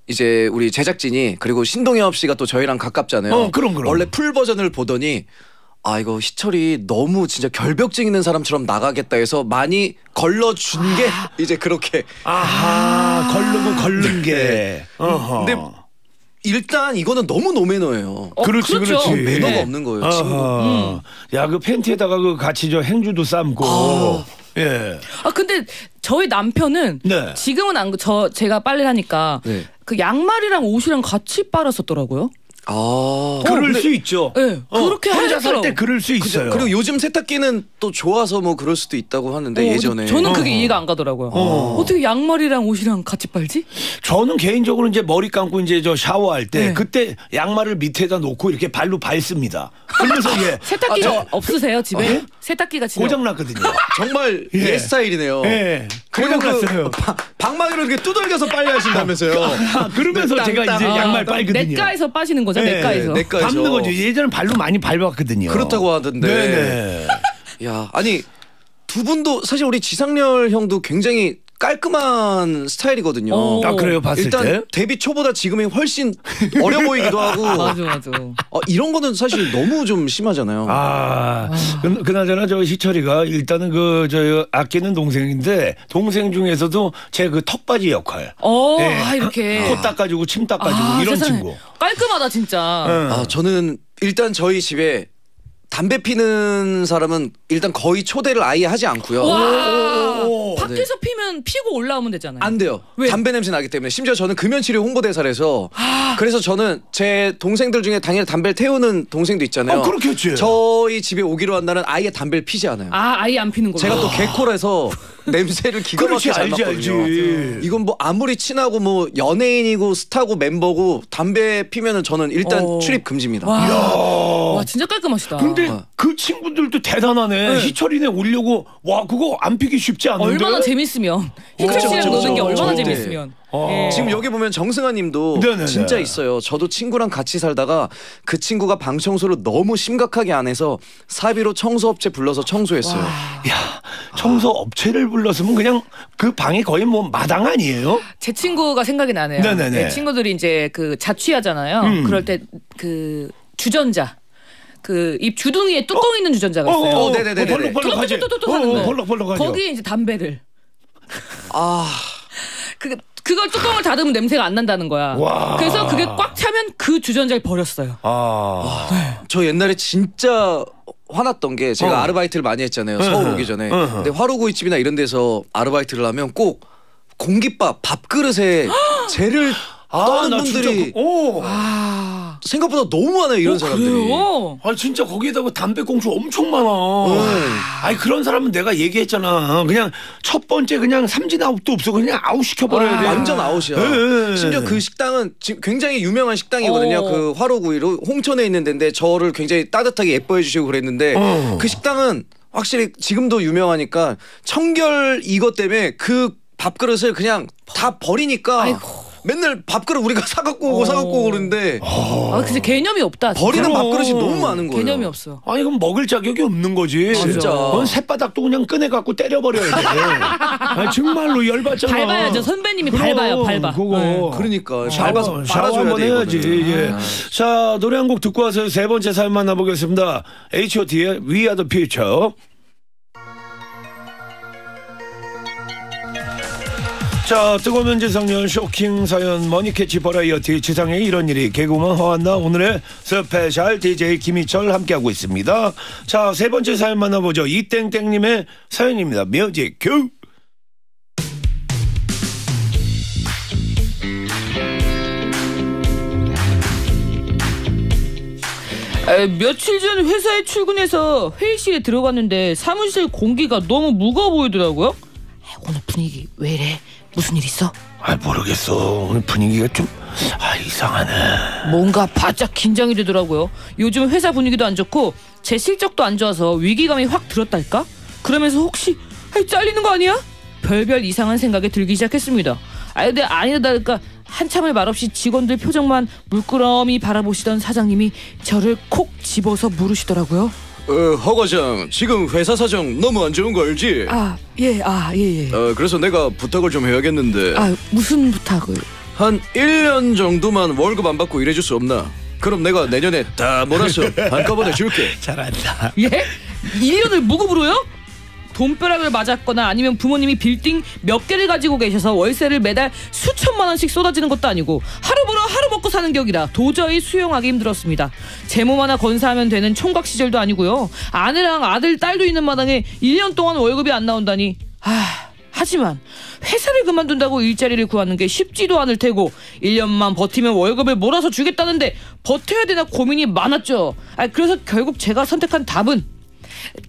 이제 우리 제작진이 그리고 신동엽 씨가 또 저희랑 가깝잖아요. 어, 그럼, 그럼. 원래 풀 버전을 보더니 아 이거 희철이 너무 진짜 결벽증 있는 사람처럼 나가겠다 해서 많이 걸러준 게 이제 그렇게 아하 걸르고 걸른 게 어허. 근데 일단 이거는 너무 노매너예요. 어, 그렇지 그렇죠. 그렇지 매너가 네. 없는 거예요. 어허. 야그 팬티에다가 그 같이 저 행주도 삶고 예아 근데 저희 남편은 네. 지금은 안 저 제가 빨래를 하니까 네. 그 양말이랑 옷이랑 같이 빨았었더라고요. 아 그럴 수 있죠 네, 그렇게 혼자 살때 하시더라고. 그럴 수 그죠. 있어요 그리고 요즘 세탁기는 또 좋아서 뭐 그럴 수도 있다고 하는데 어, 예전에 저는 그게 어. 이해가 안 가더라고요. 어. 떻게 양말이랑 옷이랑 같이 빨지? 저는 개인적으로 이제 머리 감고 이제 저 샤워할 때 네. 그때 양말을 밑에다 놓고 이렇게 발로 밟습니다 그러면서 예 세탁기가 없으세요 집에? 예? 세탁기가 집에 고장 났거든요 정말 예. 옛 스타일이네요. 예 고장 그 났어요 바- 방망이로 이렇게 두들겨서 빨래 하신다면서요. 아, 그러면서 땅, 제가 땅. 이제 아, 양말 빨거든요 냇가에서 빠시는 거죠? 예, 냇가에서. 냇가- 밟는 냇가에서. 거죠 예전에 발로 많이 밟았거든요 그렇다고 하던데. 네네 야, 아니 두 분도 사실 우리 지상렬 형도 굉장히 깔끔한 스타일이거든요. 어. 아 그래요 봤을 일단 때 데뷔 초보다 지금이 훨씬 어려 보이기도 하고 맞아 맞아. 어, 이런 거는 사실 너무 좀 심하잖아요. 아, 그, 그나저나 저 희철이가 일단은 그 저 아끼는 동생인데 동생 중에서도 제 그 턱받이 역할. 어, 예. 아 이렇게. 코 닦아주고 침 닦아주고 아, 이런 세상에. 친구. 깔끔하다 진짜. 응. 아, 저는 일단 저희 집에 담배 피는 사람은 일단 거의 초대를 아예 하지 않고요. 와. 밖에서 피면 피고 올라오면 되잖아요. 안 돼요. 왜? 담배 냄새 나기 때문에 심지어 저는 금연치료 홍보대사라서 아. 그래서 저는 제 동생들 중에 당연히 담배를 태우는 동생도 있잖아요. 어, 그렇겠지. 저희 집에 오기로 한 날은 아예 담배를 피지 않아요. 아 아예 안 피는 거. 제가 또 개코라서 냄새를 기가 그렇지, 막히게 잘 알지, 맡거든요. 알지. 이건 뭐 아무리 친하고 뭐 연예인이고 스타고 멤버고 담배 피면은 저는 일단 어. 출입 금지입니다. 와, 와 진짜 깔끔하시다. 근데 어. 그 친구들도 대단하네. 희철이네 오려고 와 그거 안 피기 쉽지 않은데. 얼마나 재밌으면 희철 그쵸, 씨랑 그쵸, 노는 게 그쵸. 얼마나 네. 재밌으면. 어. 예. 지금 여기 보면 정승아님도 네네네. 진짜 있어요. 저도 친구랑 같이 살다가 그 친구가 방 청소를 너무 심각하게 안 해서 사비로 청소업체 불러서 청소했어요. 야 청소 업체를 불 렀으면 그냥 그 방이 거의 뭐 마당 아니에요? 제 친구가 생각이 나네요. 네네네. 네, 친구들이 이제 그 자취하잖아요. 음. 그럴 때 그 주전자 그입 주둥이에 뚜껑 있는 주전자가 있어요. 어, 네네네네. 벌럭벌럭하지. 뚜뚜뚜뚜뚜 하는 거예요. 벌럭벌럭하죠. 거기에 이제 담배를 아, 그 그걸 뚜껑을 닫으면 냄새가 안 난다는 거야. 와. 그래서 그게 꽉 차면 그 주전자를 버렸어요. 아. 저 옛날에 진짜 화났던 게 제가 어. 아르바이트를 많이 했잖아요. 서울. 오기 전에. 어허. 근데 화로구이집이나 이런 데서 아르바이트를 하면 꼭 공깃밥 밥그릇에 재를 떠는 나 분들이 그, 오. 아, 생각보다 너무 많아요. 이런 사람들이. 그래요? 아 진짜 거기에다가 담배꽁초 엄청 많아. 네. 아니 그런 사람은 내가 얘기했잖아. 그냥 첫 번째 그냥 삼진 아웃도 없어 그냥 아웃 시켜버려야 돼. 완전 아웃이야. 네. 심지어 그 식당은 지금 굉장히 유명한 식당이거든요. 어. 그 화로구이로 홍천에 있는 데인데 저를 굉장히 따뜻하게 예뻐해 주시고 그랬는데 어. 그 식당은 확실히 지금도 유명하니까 청결 이것 때문에 그 밥그릇을 그냥 다 버리니까 아이고. 맨날 밥그릇 우리가 사갖고 오고 어. 사갖고 오고 그러는데 아, 진짜 개념이 없다. 진짜. 버리는 그럼. 밥그릇이 너무 많은 거예요. 개념이 없어. 아니 그럼 먹을 자격이 없는 거지. 진짜. 그건 새바닥도 그냥 꺼내 갖고 때려버려야 돼. 아니, 정말로 열받잖아. 밟아야죠. 선배님이 그럼, 밟아요, 밟아. 그거. 네. 그러니까 밟아서 샤워 빨아줘야 한번 돼. 해야지. 이거는. 예. 자 노래 한 곡 듣고 와서 세 번째 사연 만나보겠습니다. H.O.T의 We Are the Future. 자 뜨거운 지상렬 쇼킹 사연 money catch 버라이어티 지상에 이런 일이 개그우먼 허안나 오늘의 스페셜 DJ 김희철 함께하고 있습니다. 자 세 번째 사연 만나보죠. 이땡땡님의 사연입니다. music cue. 에, 며칠 전 회사에 출근해서 회의실에 들어갔는데 사무실 공기가 너무 무거워 보이더라고요. 아, 오늘 분위기 왜 이래? 무슨 일 있어? 아 모르겠어. 오늘 분위기가 좀 아 이상하네. 뭔가 바짝 긴장이 되더라고요. 요즘 회사 분위기도 안 좋고 제 실적도 안 좋아서 위기감이 확 들었달까? 그러면서 혹시 아이, 잘리는 거 아니야? 별별 이상한 생각이 들기 시작했습니다. 아 근데 아니다 다를까 한참을 말없이 직원들 표정만 물끄러미 바라보시던 사장님이 저를 콕 집어서 물으시더라고요. 어, 허 과장 지금 회사 사정 너무 안 좋은 거 알지? 아 예 아 예 예. 어, 그래서 내가 부탁을 좀 해야겠는데 아 무슨 부탁을? 한 1년 정도만 월급 안 받고 일해줄 수 없나? 그럼 내가 내년에 다 몰아서 한꺼번에 줄게. 잘한다. 예? 1년을 무급으로요? 돈벼락을 맞았거나 아니면 부모님이 빌딩 몇 개를 가지고 계셔서 월세를 매달 수천만 원씩 쏟아지는 것도 아니고 하루 벌어 하루 먹고 사는 격이라 도저히 수용하기 힘들었습니다. 제 몸 하나 건사하면 되는 총각 시절도 아니고요. 아내랑 아들 딸도 있는 마당에 1년 동안 월급이 안 나온다니. 아... 하지만 회사를 그만둔다고 일자리를 구하는 게 쉽지도 않을 테고 1년만 버티면 월급을 몰아서 주겠다는데 버텨야 되나 고민이 많았죠. 아, 그래서 결국 제가 선택한 답은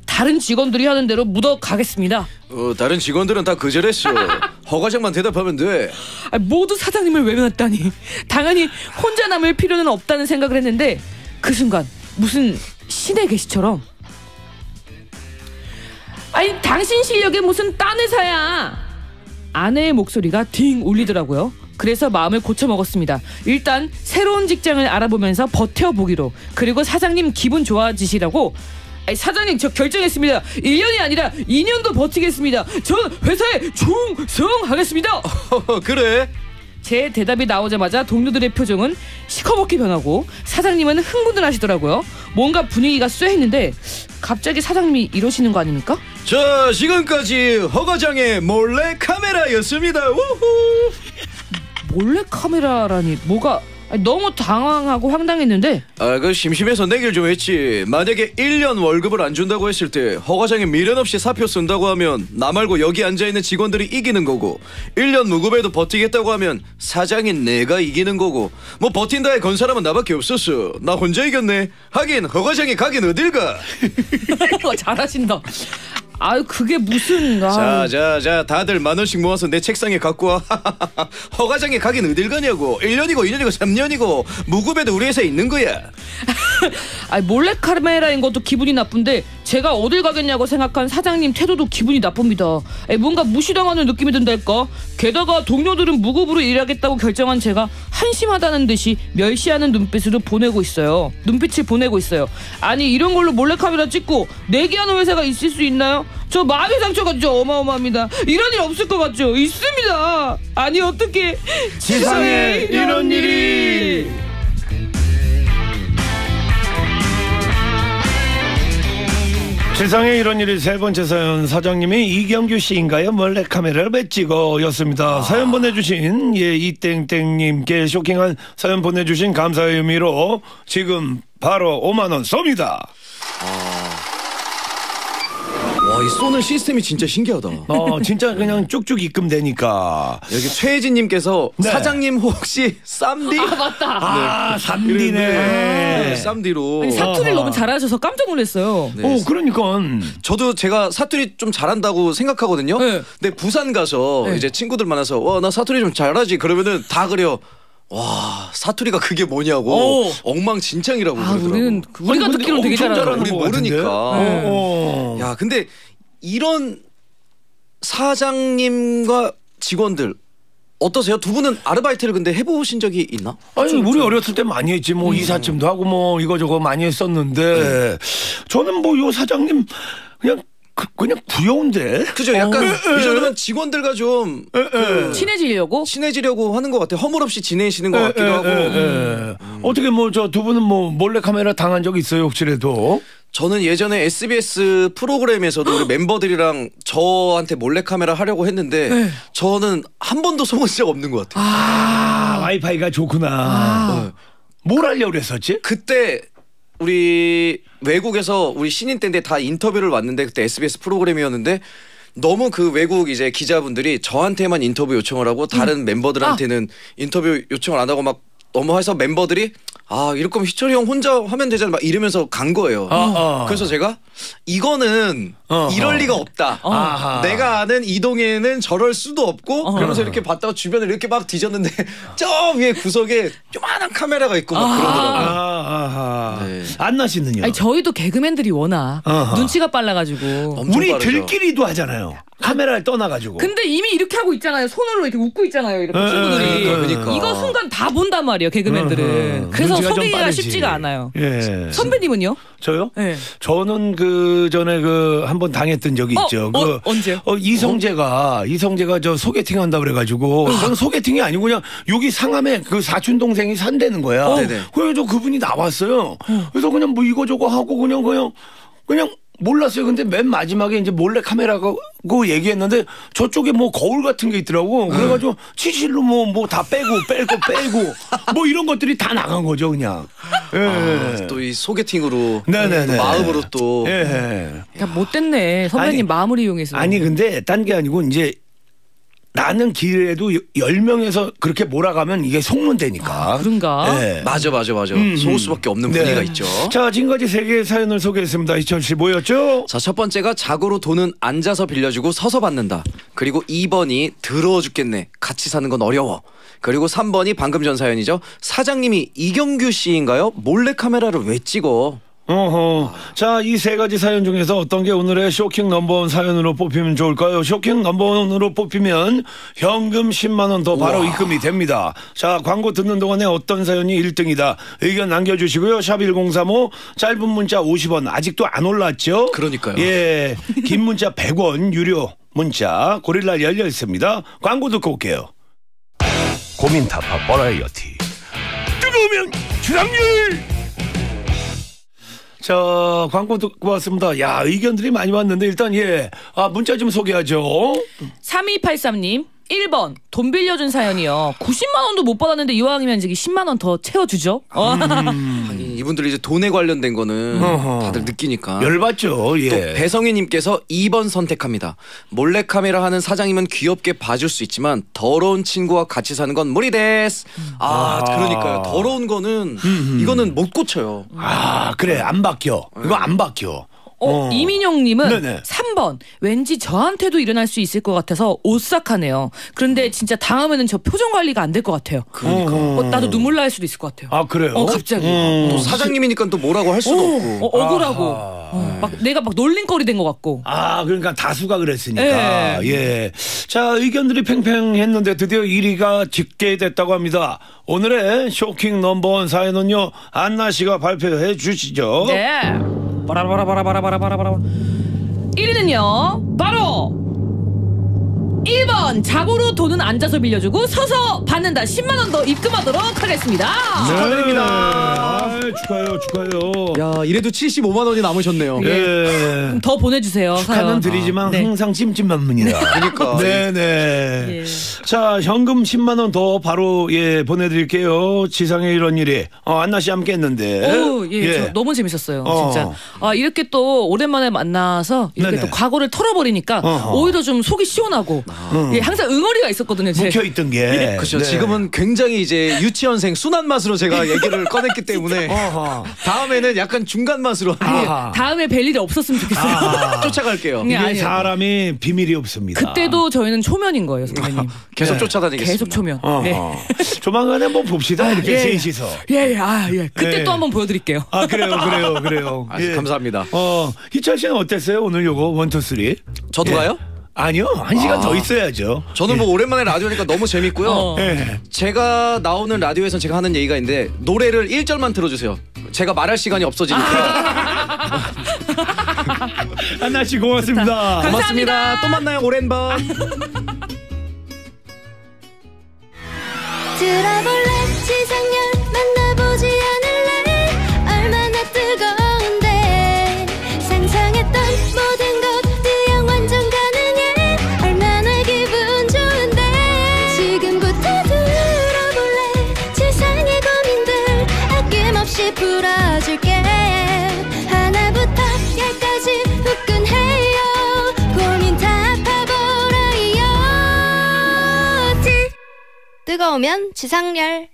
다른 직원들이 하는 대로 묻어 가겠습니다. 어, 다른 직원들은 다 그절했어. 허 과장만 대답하면 돼. 아, 모두 사장님을 외면했다니 당연히 혼자 남을 필요는 없다는 생각을 했는데 그 순간 무슨 신의 계시처럼 아니 당신 실력에 무슨 딴 회사야 아내의 목소리가 딩 울리더라고요 그래서 마음을 고쳐 먹었습니다 일단 새로운 직장을 알아보면서 버텨보기로 그리고 사장님 기분 좋아지시라고 아니, 사장님 저 결정했습니다 1년이 아니라 2년도 버티겠습니다 전 회사에 충성하겠습니다 어, 그래? 제 대답이 나오자마자 동료들의 표정은 시커멓게 변하고 사장님은 흥분을 하시더라고요. 뭔가 분위기가 쇠했는데 갑자기 사장님이 이러시는 거 아닙니까? 자, 지금까지 허 과장의 몰래 카메라였습니다. 우후. 몰래 카메라라니 뭐가 아니, 너무 당황하고 황당했는데 아, 그 심심해서 내길 좀 했지. 만약에 1년 월급을 안 준다고 했을 때 허 과장이 미련 없이 사표 쓴다고 하면 나 말고 여기 앉아 있는 직원들이 이기는 거고 1년 무급에도 버티겠다고 하면 사장인 내가 이기는 거고 뭐 버틴다에 건 사람은 나밖에 없었어. 나 혼자 이겼네. 하긴 허 과장이 가긴 어딜 가. 잘하신다. 아유 그게 무슨 아, 자, 자, 자, 다들 만 원씩 모아서 내 책상에 갖고 와. 허 과장이 가긴 어딜 가냐고. 1년이고 2년이고 3년이고 무급에도 우리 회사에 있는 거야. 아니, 몰래 카메라인 것도 기분이 나쁜데 제가 어딜 가겠냐고 생각한 사장님 태도도 기분이 나쁩니다. 뭔가 무시당하는 느낌이 든달까. 게다가 동료들은 무급으로 일하겠다고 결정한 제가 한심하다는 듯이 멸시하는 눈빛으로 보내고 있어요. 눈빛을 보내고 있어요. 아니 이런 걸로 몰래 카메라 찍고 내기하는 회사가 있을 수 있나요? 저 마음의 상처가 진짜 어마어마합니다. 이런 일 없을 것 같죠? 있습니다. 아니 어떻게 세상에 이런 일이 세상에 이런 일이 세 번째 사연 사장님이 이경규 씨인가요? 몰래 카메라를 왜 찍어였습니다. 사연 보내주신 예 이땡땡님께 쇼킹한 사연 보내주신 감사의 의미로 지금 바로 5만 원 쏩니다. 와, 이 쏘는 시스템이 진짜 신기하다. 어 진짜 그냥 쭉쭉 입금되니까. 여기 최혜진님께서 네. 사장님 혹시 쌈디? 아 맞다. 아 네, 삼디네. 쌈디로. 아니, 사투리를. 너무 잘하셔서 깜짝 놀랐어요. 네. 오 그러니까 저도 제가 사투리 좀 잘한다고 생각하거든요. 네. 근데 부산 가서 네. 이제 친구들 만나서 와 나 사투리 좀 잘하지 그러면은 다 그래요. 와 사투리가 그게 뭐냐고 오. 엉망진창이라고 아, 그러더라고. 우리는 그- 우리가 듣기로는 되게 잘하는 우리? 모르니까. 어, 어. 야 근데 이런 사장님과 직원들 어떠세요? 두 분은 아르바이트를 근데 해보신 적이 있나? 아니 우리 어렸을 때 많이 했지 뭐 이삿짐도 하고 뭐 이거저거 많이 했었는데 저는 뭐 요 사장님 그냥 그, 그냥 구여운데 그죠? 약간 이 정도면 직원들과 좀 그 친해지려고? 친해지려고 하는 것 같아요. 허물없이 지내시는 것 같기도 하고. 예. 어떻게 뭐 저 두 분은 뭐 몰래 카메라 당한 적 있어요 혹시라도 저는 예전에 SBS 프로그램에서도 우리 멤버들이랑 저한테 몰래카메라 하려고 했는데 저는 한 번도 속은 적 없는 것 같아요. 아. 와이파이가 좋구나. 뭘 하려고 그랬었지? 그때 우리 외국에서 우리 신인 때인데 다 인터뷰를 왔는데 그때 SBS 프로그램이었는데 너무 그 외국 이제 기자분들이 저한테만 인터뷰 요청을 하고 다른 멤버들한테는 인터뷰 요청을 안 하고 막 너무 해서 멤버들이 아 이럴 거면 희철이 형 혼자 하면 되잖아 막 이러면서 간 거예요. 어, 어. 그래서 제가 이거는 어허. 이럴 리가 없다. 아하. 내가 아는 이동에는 저럴 수도 없고 그러면서 이렇게 봤다가 주변을 이렇게 막 뒤졌는데 저 위에 구석에 요만한 카메라가 있고 막 그러더라고요. 아, 아하. 네. 안나 씨는요? 아니 저희도 개그맨들이 워낙 어허. 눈치가 빨라가지고. 엄청 우리 빠르죠. 들끼리도 하잖아요. 카메라를 떠나가지고. 근데 이미 이렇게 하고 있잖아요. 손으로 이렇게 웃고 있잖아요. 이렇게 에, 친구들이. 에, 에, 그러니까. 이거 순간 다 본단 말이에요. 개그맨들은. 그래서 속이기가 빠르지. 쉽지가 않아요. 예. 선배님은요? 저요? 네. 저는 그 전에 그 한 번 당했던 적이 어, 있죠. 어, 그 언제요? 어, 이성재가 이성재가 저 소개팅 한다 그래가지고 저는 소개팅이 아니고 그냥 여기 상암에 그 사촌 동생이 산다는 거야. 어. 그래서 그분이 나왔어요. 그래서 그냥 뭐 이거 저거 하고 그냥 그냥 그냥 몰랐어요. 근데 맨 마지막에 이제 몰래 카메라고 얘기했는데 저쪽에 뭐 거울 같은 게 있더라고. 그래가지고 치실로 뭐 뭐 다 빼고 빼고 빼고 뭐 이런 것들이 다 나간 거죠 그냥. 예. 또이 소개팅으로 네네네. 또 마음으로 또 예. 야, 못됐네. 선배님 아니, 마음을 이용해서. 아니 근데 딴 게 아니고 이제 나는 길에도 열 명에서 그렇게 몰아가면 이게 속는다니까. 아, 그런가? 예. 맞아 맞아 맞아 음, 속을 음. 수밖에 없는 네. 분위기가 있죠. 자 지금까지 세 개의 사연을 소개했습니다. 이천 씨 뭐였죠? 자, 첫 번째가 자고로 돈은 앉아서 빌려주고 서서 받는다. 그리고 2번이 더러워 죽겠네. 같이 사는 건 어려워. 그리고 3번이 방금 전 사연이죠. 사장님이 이경규 씨인가요? 몰래 카메라를 왜 찍어? 어허. 자, 이 세 가지 사연 중에서 어떤 게 오늘의 쇼킹 넘버원 사연으로 뽑히면 좋을까요? 쇼킹 넘버원으로 뽑히면 현금 10만 원 더 바로 입금이 됩니다. 자, 광고 듣는 동안에 어떤 사연이 1등이다. 의견 남겨주시고요. 샵 1035, 짧은 문자 50원. 아직도 안 올랐죠? 그러니까요. 예. 긴 문자 100원, 유료 문자, 고릴라 열려 있습니다. 광고 듣고 올게요. 고민 타파 버라이어티. 뜨거우면 주상률! 자, 광고 듣고 왔습니다. 야, 의견들이 많이 왔는데 일단 예. 아, 문자 좀 소개하죠. 3283님 1번 돈 빌려준 사연이요. 90만 원도 못 받았는데 이왕이면 저기 10만 원 더 채워주죠. 어. 하긴 이분들이 이제 돈에 관련된 거는 어허. 다들 느끼니까. 열받죠. 예. 또 배성희님께서 2번 선택합니다. 몰래 카메라 하는 사장님은 귀엽게 봐줄 수 있지만 더러운 친구와 같이 사는 건 무리데스. 아, 아. 그러니까요. 더러운 거는 이거는 못 고쳐요. 아, 그래. 안 바뀌어. 이거 안 바뀌어. 어, 어. 이민영님은 네네. 3번 왠지 저한테도 일어날 수 있을 것 같아서 오싹하네요. 그런데 진짜 다음에는 저 표정 관리가 안 될 것 같아요. 그러니까. 어, 나도 눈물 날 수도 있을 것 같아요. 아, 그래요? 어, 갑자기. 음. 또 사장님이니까 또 뭐라고 할 수도 어, 없고. 어, 억울하고 아하. 어, 막 내가 막 놀림거리 된 것 같고. 아, 그러니까 다수가 그랬으니까. 예. 자, 의견들이 팽팽했는데 드디어 1위가 집계됐다고 합니다. 오늘의 쇼킹 넘버원 사연은요, 안나 씨가 발표해 주시죠. 네. 바라바라바라바라 바라바라. 1위는요. 바로 1번 자고로 돈은 앉아서 빌려주고 서서 받는다 10만 원 더 입금하도록 하겠습니다. 축하드립니다. 아, 축하해요, 축하해요. 야, 이래도 75만 원이 남으셨네요. 예. 더 보내주세요. 축하는 사연. 드리지만 네. 항상 찜찜합니다. 그러니까. 네네. 예. 자 현금 10만 원 더 바로 예 보내드릴게요. 지상에 이런 일이 어, 안나 씨 함께 했는데. 오, 예, 저 너무 재밌었어요. 어. 진짜. 아, 이렇게 또 오랜만에 만나서 이렇게 네네. 또 과거를 털어버리니까 어허. 오히려 좀 속이 시원하고 예, 항상 응어리가 있었거든요. 제. 묵혀 있던 게. 그렇죠. 네. 지금은 굉장히 이제 유치원생 순한 맛으로 제가 얘기를 꺼냈기 때문에 어허. 다음에는 약간 중간 맛으로 아하. 다음에 뵐 일이 없었으면 좋겠어요. 쫓아갈게요. 예, 이게 아니에요. 사람이 비밀이 없습니다. 그때도 저희는 초면인 거예요, 선배님. 계속 네. 쫓아다니겠습니다. 계속 초면. 어허. 네. 조만간에 한번 봅시다. 이렇게 예. 셋이서. 예, 예, 아, 예. 그때 네. 또 한번 보여드릴게요. 아 그래요, 그래요, 그래요. 아, 예. 감사합니다. 어 희철 씨는 어땠어요 오늘 요거 one two three? 저도 예. 가요? 아니요 한 시간 더 있어야죠. 저는 뭐 오랜만에 라디오니까 너무 재밌고요. 어. 예. 제가 나오는 라디오에서 제가 하는 얘기가 있는데 노래를 1절만 들어주세요. 제가 말할 시간이 없어지니까. 안나 씨 고맙습니다. 고맙습니다. 또 만나요 오랜 밤. 들어볼래 지상렬 만나보지 않을래 얼마나 뜨거 풀어줄게. 하나부터 열까지 후끈해요. 고민 다 파보라이어티 뜨거우면 지상렬.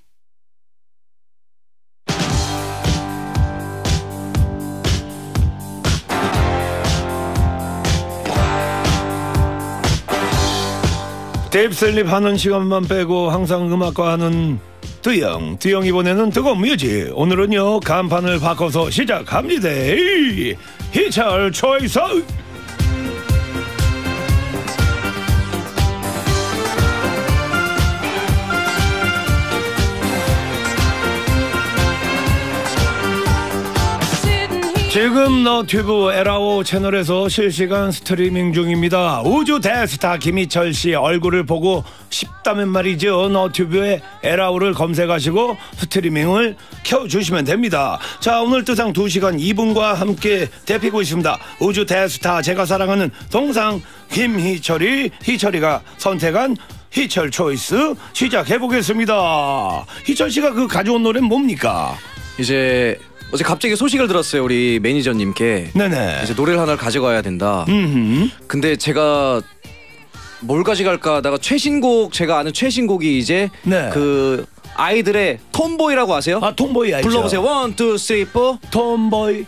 데이프 셀립 하는 시간만 빼고 항상 음악과 하는 드영 드영 이번에는 뜨거운 뮤직. 오늘은요 간판을 바꿔서 시작합니다. 이, 희철 초이스 지금 너튜브 에라오 채널에서 실시간 스트리밍 중입니다. 우주 대스타 김희철 씨 얼굴을 보고 싶다면 말이죠. 너튜브에 에라오를 검색하시고 스트리밍을 켜주시면 됩니다. 자 오늘 뜨상 2시간 2분과 함께 대피고 있습니다. 우주 대스타 제가 사랑하는 동상 김희철이 희철이가 선택한 희철 초이스 시작해 보겠습니다. 희철 씨가 그 가져온 노래는 뭡니까? 이제 어제 갑자기 소식을 들었어요. 우리 매니저님께 네네. 이제 노래를 하나를 가져가야 된다. 음. 근데 제가 뭘 가져갈까 하다가 최신곡 제가 아는 최신곡이 이제 네. 그 아이들의 Tomboy라고 아세요? 아 Tomboy 알죠? 불러보세요. one, two, three, four. Tomboy.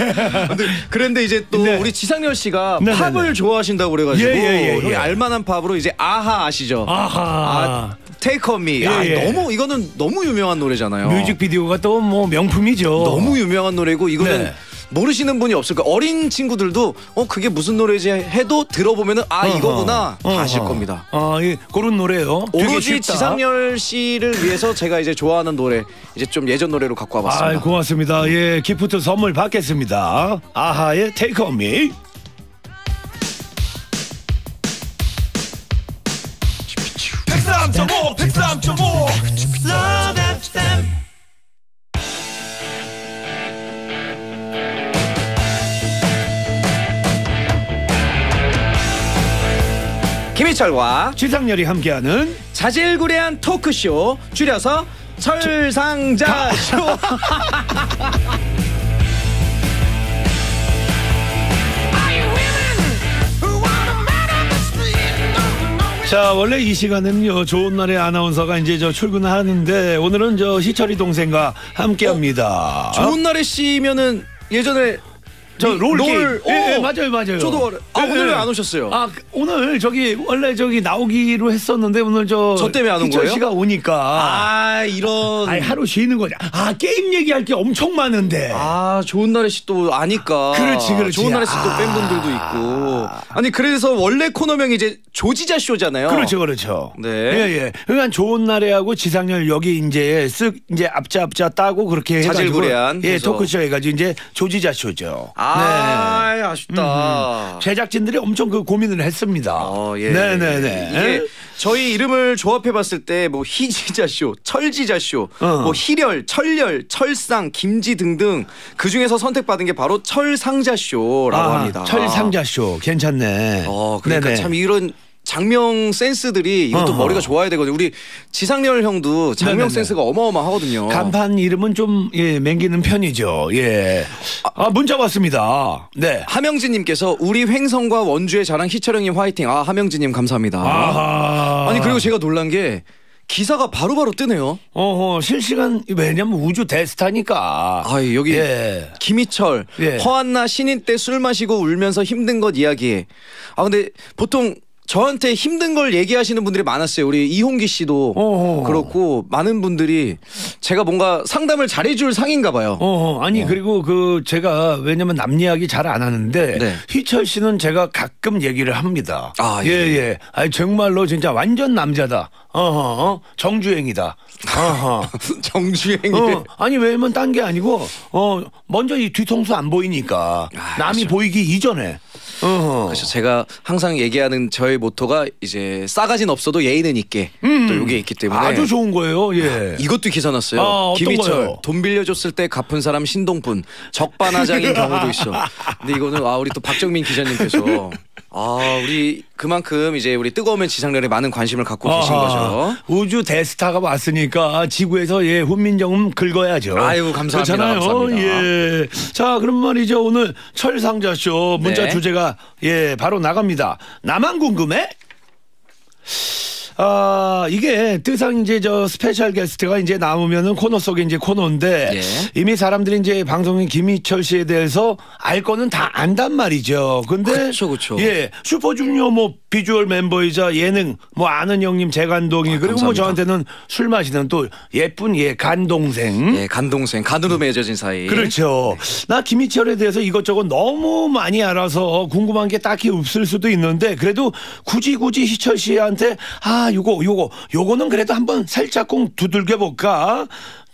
그런데 이제 또 네. 우리 지상렬 씨가 네네네. 팝을 좋아하신다고 그래가지고 예, 예, 예, 형이 예. 알만한 팝으로 이제 아하 아시죠? 아하. 아, Take on me. 아, 예, 예. 너무 이거는 너무 유명한 노래잖아요. 뮤직비디오가 또 뭐 명품이죠. 너무 유명한 노래고 이거는 네. 모르시는 분이 없을 거예요. 어린 친구들도 어 그게 무슨 노래지 해도 들어보면은 아 어허. 이거구나 다 아실 어허. 겁니다. 아, 예, 그런 노래요. 오로지. 지상렬 씨를 위해서 제가 이제 좋아하는 노래 이제 좀 예전 노래로 갖고 와봤습니다. 아, 고맙습니다. 예, 기프트 선물 받겠습니다. 아하의 Me. 김희철과 지상렬이 함께하는 자질구레한 토크쇼 줄여서 철상자쇼. 자 원래 이 시간은요 좋은 날의 아나운서가 이제 저 출근하는데 오늘은 저 희철이 동생과 함께 합니다. 좋은 날에 씨면은 예전에 저 리- 롤, 게임. 롤, 예, 예, 어. 맞아요, 맞아요. 저도 알아요. 아, 오늘 왜 안 오셨어요? 아 그- 오늘 저기 원래 저기 나오기로 했었는데 오늘 저 저 때문에 안온 희철 거예요? 씨가 오니까 아 이런. 아 니 하루 쉬는 거냐? 아 게임 얘기할 게 엄청 많은데. 아 조나래 씨 또 아니까 그렇지, 그렇지. 조나래 씨 또 아. 팬분들도 있고 아니 그래서 원래 코너명이 이제 조지자 쇼잖아요 그렇죠, 그렇죠. 네. 예, 예. 그러니까 조나래 하고 지상렬 여기 이제 쓱 이제 앞자 앞자 따고 그렇게 해가지고 자질구레한 예, 해서. 토크쇼 해가지고 이제 조지자 쇼죠. 아 네. 아쉽다 제작진들이 엄청 그 고민을 했습니다. 어, 예. 네네네. 이게 저희 이름을 조합해봤을 때 뭐 희지자 쇼, 철지자 쇼, 어. 뭐 희렬, 철렬, 철상, 김지 등등 그 중에서 선택받은 게 바로 철상자 쇼라고 아, 합니다. 철상자 쇼 괜찮네. 어, 그러니까 네네. 참 이런 장명 센스들이 이것도 어허. 머리가 좋아야 되거든요. 우리 지상렬 형도 장명 네네네. 센스가 어마어마하거든요. 간판 이름은 좀 예, 맹기는 편이죠. 예. 아 문자 왔습니다. 네. 하명진님께서 우리 횡성과 원주의 자랑 희철형님 화이팅. 아 하명진님 감사합니다. 아하. 아니 그리고 제가 놀란 게 기사가 바로바로 뜨네요. 어허 실시간 왜냐면 우주 대스타니까. 아 여기 예. 김희철 예. 허한나 신인 때 술 마시고 울면서 힘든 것 이야기해. 아 근데 보통 저한테 힘든 걸 얘기하시는 분들이 많았어요. 우리 이홍기 씨도 어허. 그렇고 많은 분들이 제가 뭔가 상담을 잘해줄 상인가 봐요. 어, 아니 그리고 그 제가 왜냐면 남 이야기 잘 안 하는데 네. 희철 씨는 제가 가끔 얘기를 합니다. 아, 예, 예. 예. 아니 정말로 진짜 완전 남자다. 어허, 어? 정주행이다. 어허. 정주행이. 어, 아니 왜냐면 딴 게 아니고 어 먼저 이 뒤통수 안 보이니까 아, 남이 그렇죠. 보이기 이전에. 어허. 그래서 제가 항상 얘기하는 저의 모토가 이제 싸가진 없어도 예의는 있게 또 이게 있기 때문에 음. 아주 좋은 거예요. 예. 이것도 기사 났어요. 아, 김희철 거요? 돈 빌려줬을 때 갚은 사람 신동분 적반하장인 경우도 있어. 근데 이거는 아 우리 또 박정민 기자님께서 아 우리 그만큼 이제 우리 뜨거우면 지상렬에 많은 관심을 갖고 계신. 거죠. 우주 대스타가 왔으니까 지구에서 예 훈민정음 긁어야죠. 아유, 감사합니다. 그렇잖아요. 감사합니다. 예. 자 그럼 말이죠 오늘 철상자 쇼 문자 네. 주제가 예 바로 나갑니다. 나만 궁금해? 아, 이게 뜨상 이제 저 스페셜 게스트가 이제 나오면은 코너 속에 이제 코너인데 예. 이미 사람들이 이제 방송인 김희철 씨에 대해서 알 거는 다 안단 말이죠. 근데 그쵸, 그쵸. 예, 슈퍼주니어 뭐 비주얼 멤버이자 예능 뭐 아는 형님 재간둥이 그리고 뭐 감사합니다. 저한테는 술 마시는 또 예쁜 예 간동생 예, 간동생, 간으로 맺어진 사이. 그렇죠. 나 김희철에 대해서 이것저것 너무 많이 알아서 궁금한 게 딱히 없을 수도 있는데 그래도 굳이 굳이 희철 씨한테 아 요거 요거 요거는 그래도 한번 살짝쿵 두들겨 볼까.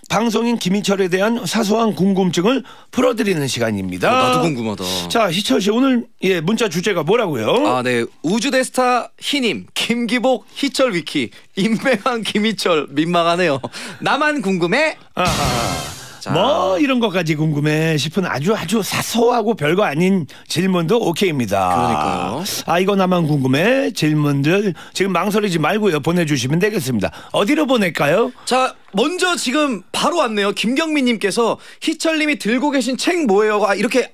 방송인 김희철에 대한 사소한 궁금증을 풀어드리는 시간입니다. 어, 나도 궁금하다. 자, 희철 씨 오늘 예 문자 주제가 뭐라고요? 아, 네. 우주대스타 희님, 김기복, 희철 위키, 임배왕 김희철 민망하네요. 나만 궁금해? 아하. 자. 뭐 이런 것까지 궁금해 싶은 아주 아주 사소하고 별거 아닌 질문도 오케이입니다. 그러니까요. 아 이거 나만 궁금해 질문들 지금 망설이지 말고요 보내주시면 되겠습니다. 어디로 보낼까요? 자, 먼저 지금 바로 왔네요. 김경민님께서 희철님이 들고 계신 책 뭐예요? 아, 이렇게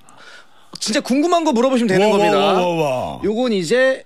진짜 궁금한 거 물어보시면 되는 와, 겁니다. 와, 와, 와. 요건 이제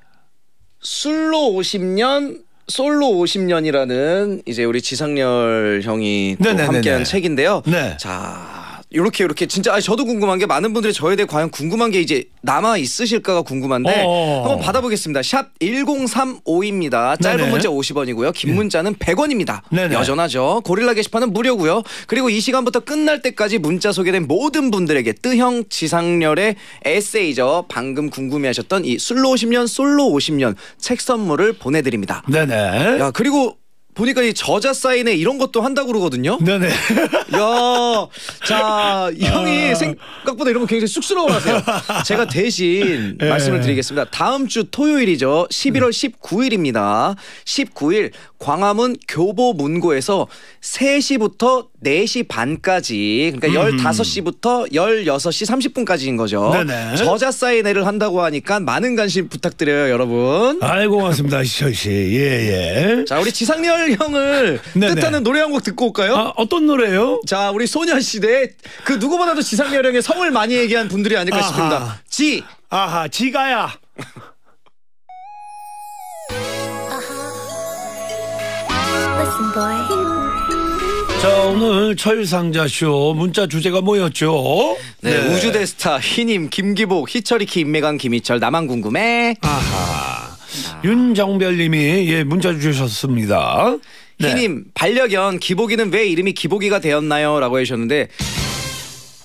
술로 50년 솔로 50년이라는 이제 우리 지상렬 형이 또 네네네네. 함께한 책인데요. 네. 자 이렇게 이렇게 진짜 아니, 저도 궁금한 게 많은 분들이 저에 대해 과연 궁금한 게 이제 남아 있으실까가 궁금한데 어어. 한번 받아보겠습니다. 샵 1035입니다. 짧은 네네. 문자 50원이고요. 긴 문자는 100원입니다. 네네. 여전하죠. 고릴라 게시판은 무료고요. 그리고 이 시간부터 끝날 때까지 문자 소개된 모든 분들에게 뜨형 지상렬의 에세이죠. 방금 궁금해하셨던 이 술로 50년 솔로 50년 책 선물을 보내드립니다. 네네. 야 그리고 보니까 이 저자 사인회 이런 것도 한다고 그러거든요. 네네. 야, 자, 이 아. 형이 생각보다 이런 거 굉장히 쑥스러워하세요. 제가 대신 예. 말씀을 드리겠습니다. 다음 주 토요일이죠. 11월 19일입니다. 19일 광화문 교보문고에서 3시부터 4시 반까지 그러니까 15시부터 16시 30분까지인 거죠. 네네. 저자 사인회를 한다고 하니까 많은 관심 부탁드려요, 여러분. 아이고 고맙습니다 희철 씨. 예 예. 자, 우리 지상렬 형을 네네. 뜻하는 노래 한 곡 듣고 올까요? 아 어떤 노래요? 자, 우리 소녀시대 그 누구보다도 지상렬 형의 성을 많이 얘기한 분들이 아닐까 아하. 싶습니다. 지. 아하 지가야. 자 오늘 철상자쇼 문자 주제가 뭐였죠? 네, 우주대 스타 희님, 김기복, 희철이키, 임매강, 김희철, 나만 궁금해. 아하. 윤정별님이 예 문자 주셨습니다. 네. 희님, 반려견 기복이는 왜 이름이 기복이가 되었나요? 라고 해주셨는데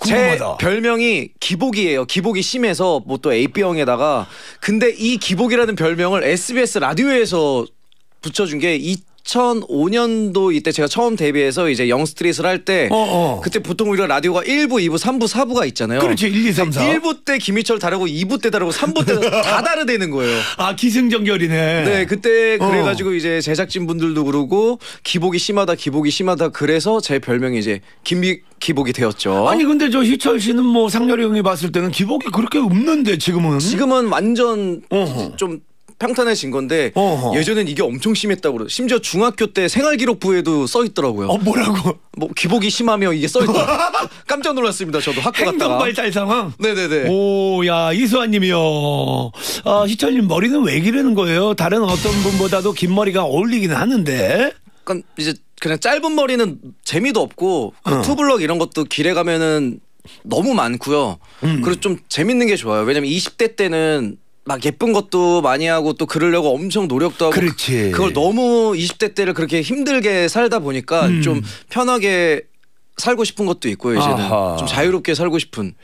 제 궁금하다. 별명이 기복이에요. 기복이 심해서 뭐 또 AB형에다가 근데 이 기복이라는 별명을 SBS 라디오에서 붙여준 게 2005년도 이때 제가 처음 데뷔해서 이제 영스트릿을 할 때 어, 어. 그때 보통 우리가 라디오가 1부, 2부, 3부, 4부가 있잖아요. 그렇지 1, 2, 3, 4. 1부 때 김희철 다르고 2부 때 다르고 3부 때 다 다르다는 거예요. 아 기승전결이네. 네, 그때 어. 그래 가지고 이제 제작진 분들도 그러고 기복이 심하다, 기복이 심하다. 그래서 제 별명이 이제 김비 기복이 되었죠. 아니 근데 저 희철 씨는 뭐 상렬이 형이 봤을 때는 기복이 그렇게 없는데 지금은 지금은 완전 어허. 좀 평탄해진 건데 어허. 예전엔 이게 엄청 심했다고 그래요. 심지어 중학교 때 생활기록부에도 써 있더라고요. 어 뭐라고 뭐 기복이 심하며 이게 써 있더라고요. 깜짝 놀랐습니다. 저도 학교 갔다가. 발달 상황. 네네네. 오야 이수환님이요. 아 희철님 머리는 왜 기르는 거예요? 다른 어떤 분보다도 긴 머리가 어울리기는 하는데. 약간 이제 그냥 짧은 머리는 재미도 없고 그 어. 투블럭 이런 것도 길에 가면은 너무 많고요. 음. 그리고 좀 재밌는 게 좋아요. 왜냐면 20대 때는 막 예쁜 것도 많이 하고 또 그러려고 엄청 노력도 하고 그렇지. 그걸 너무 20대 때를 그렇게 힘들게 살다 보니까 음. 좀 편하게 살고 싶은 것도 있고요. 이제는 아하. 좀 자유롭게 살고 싶은.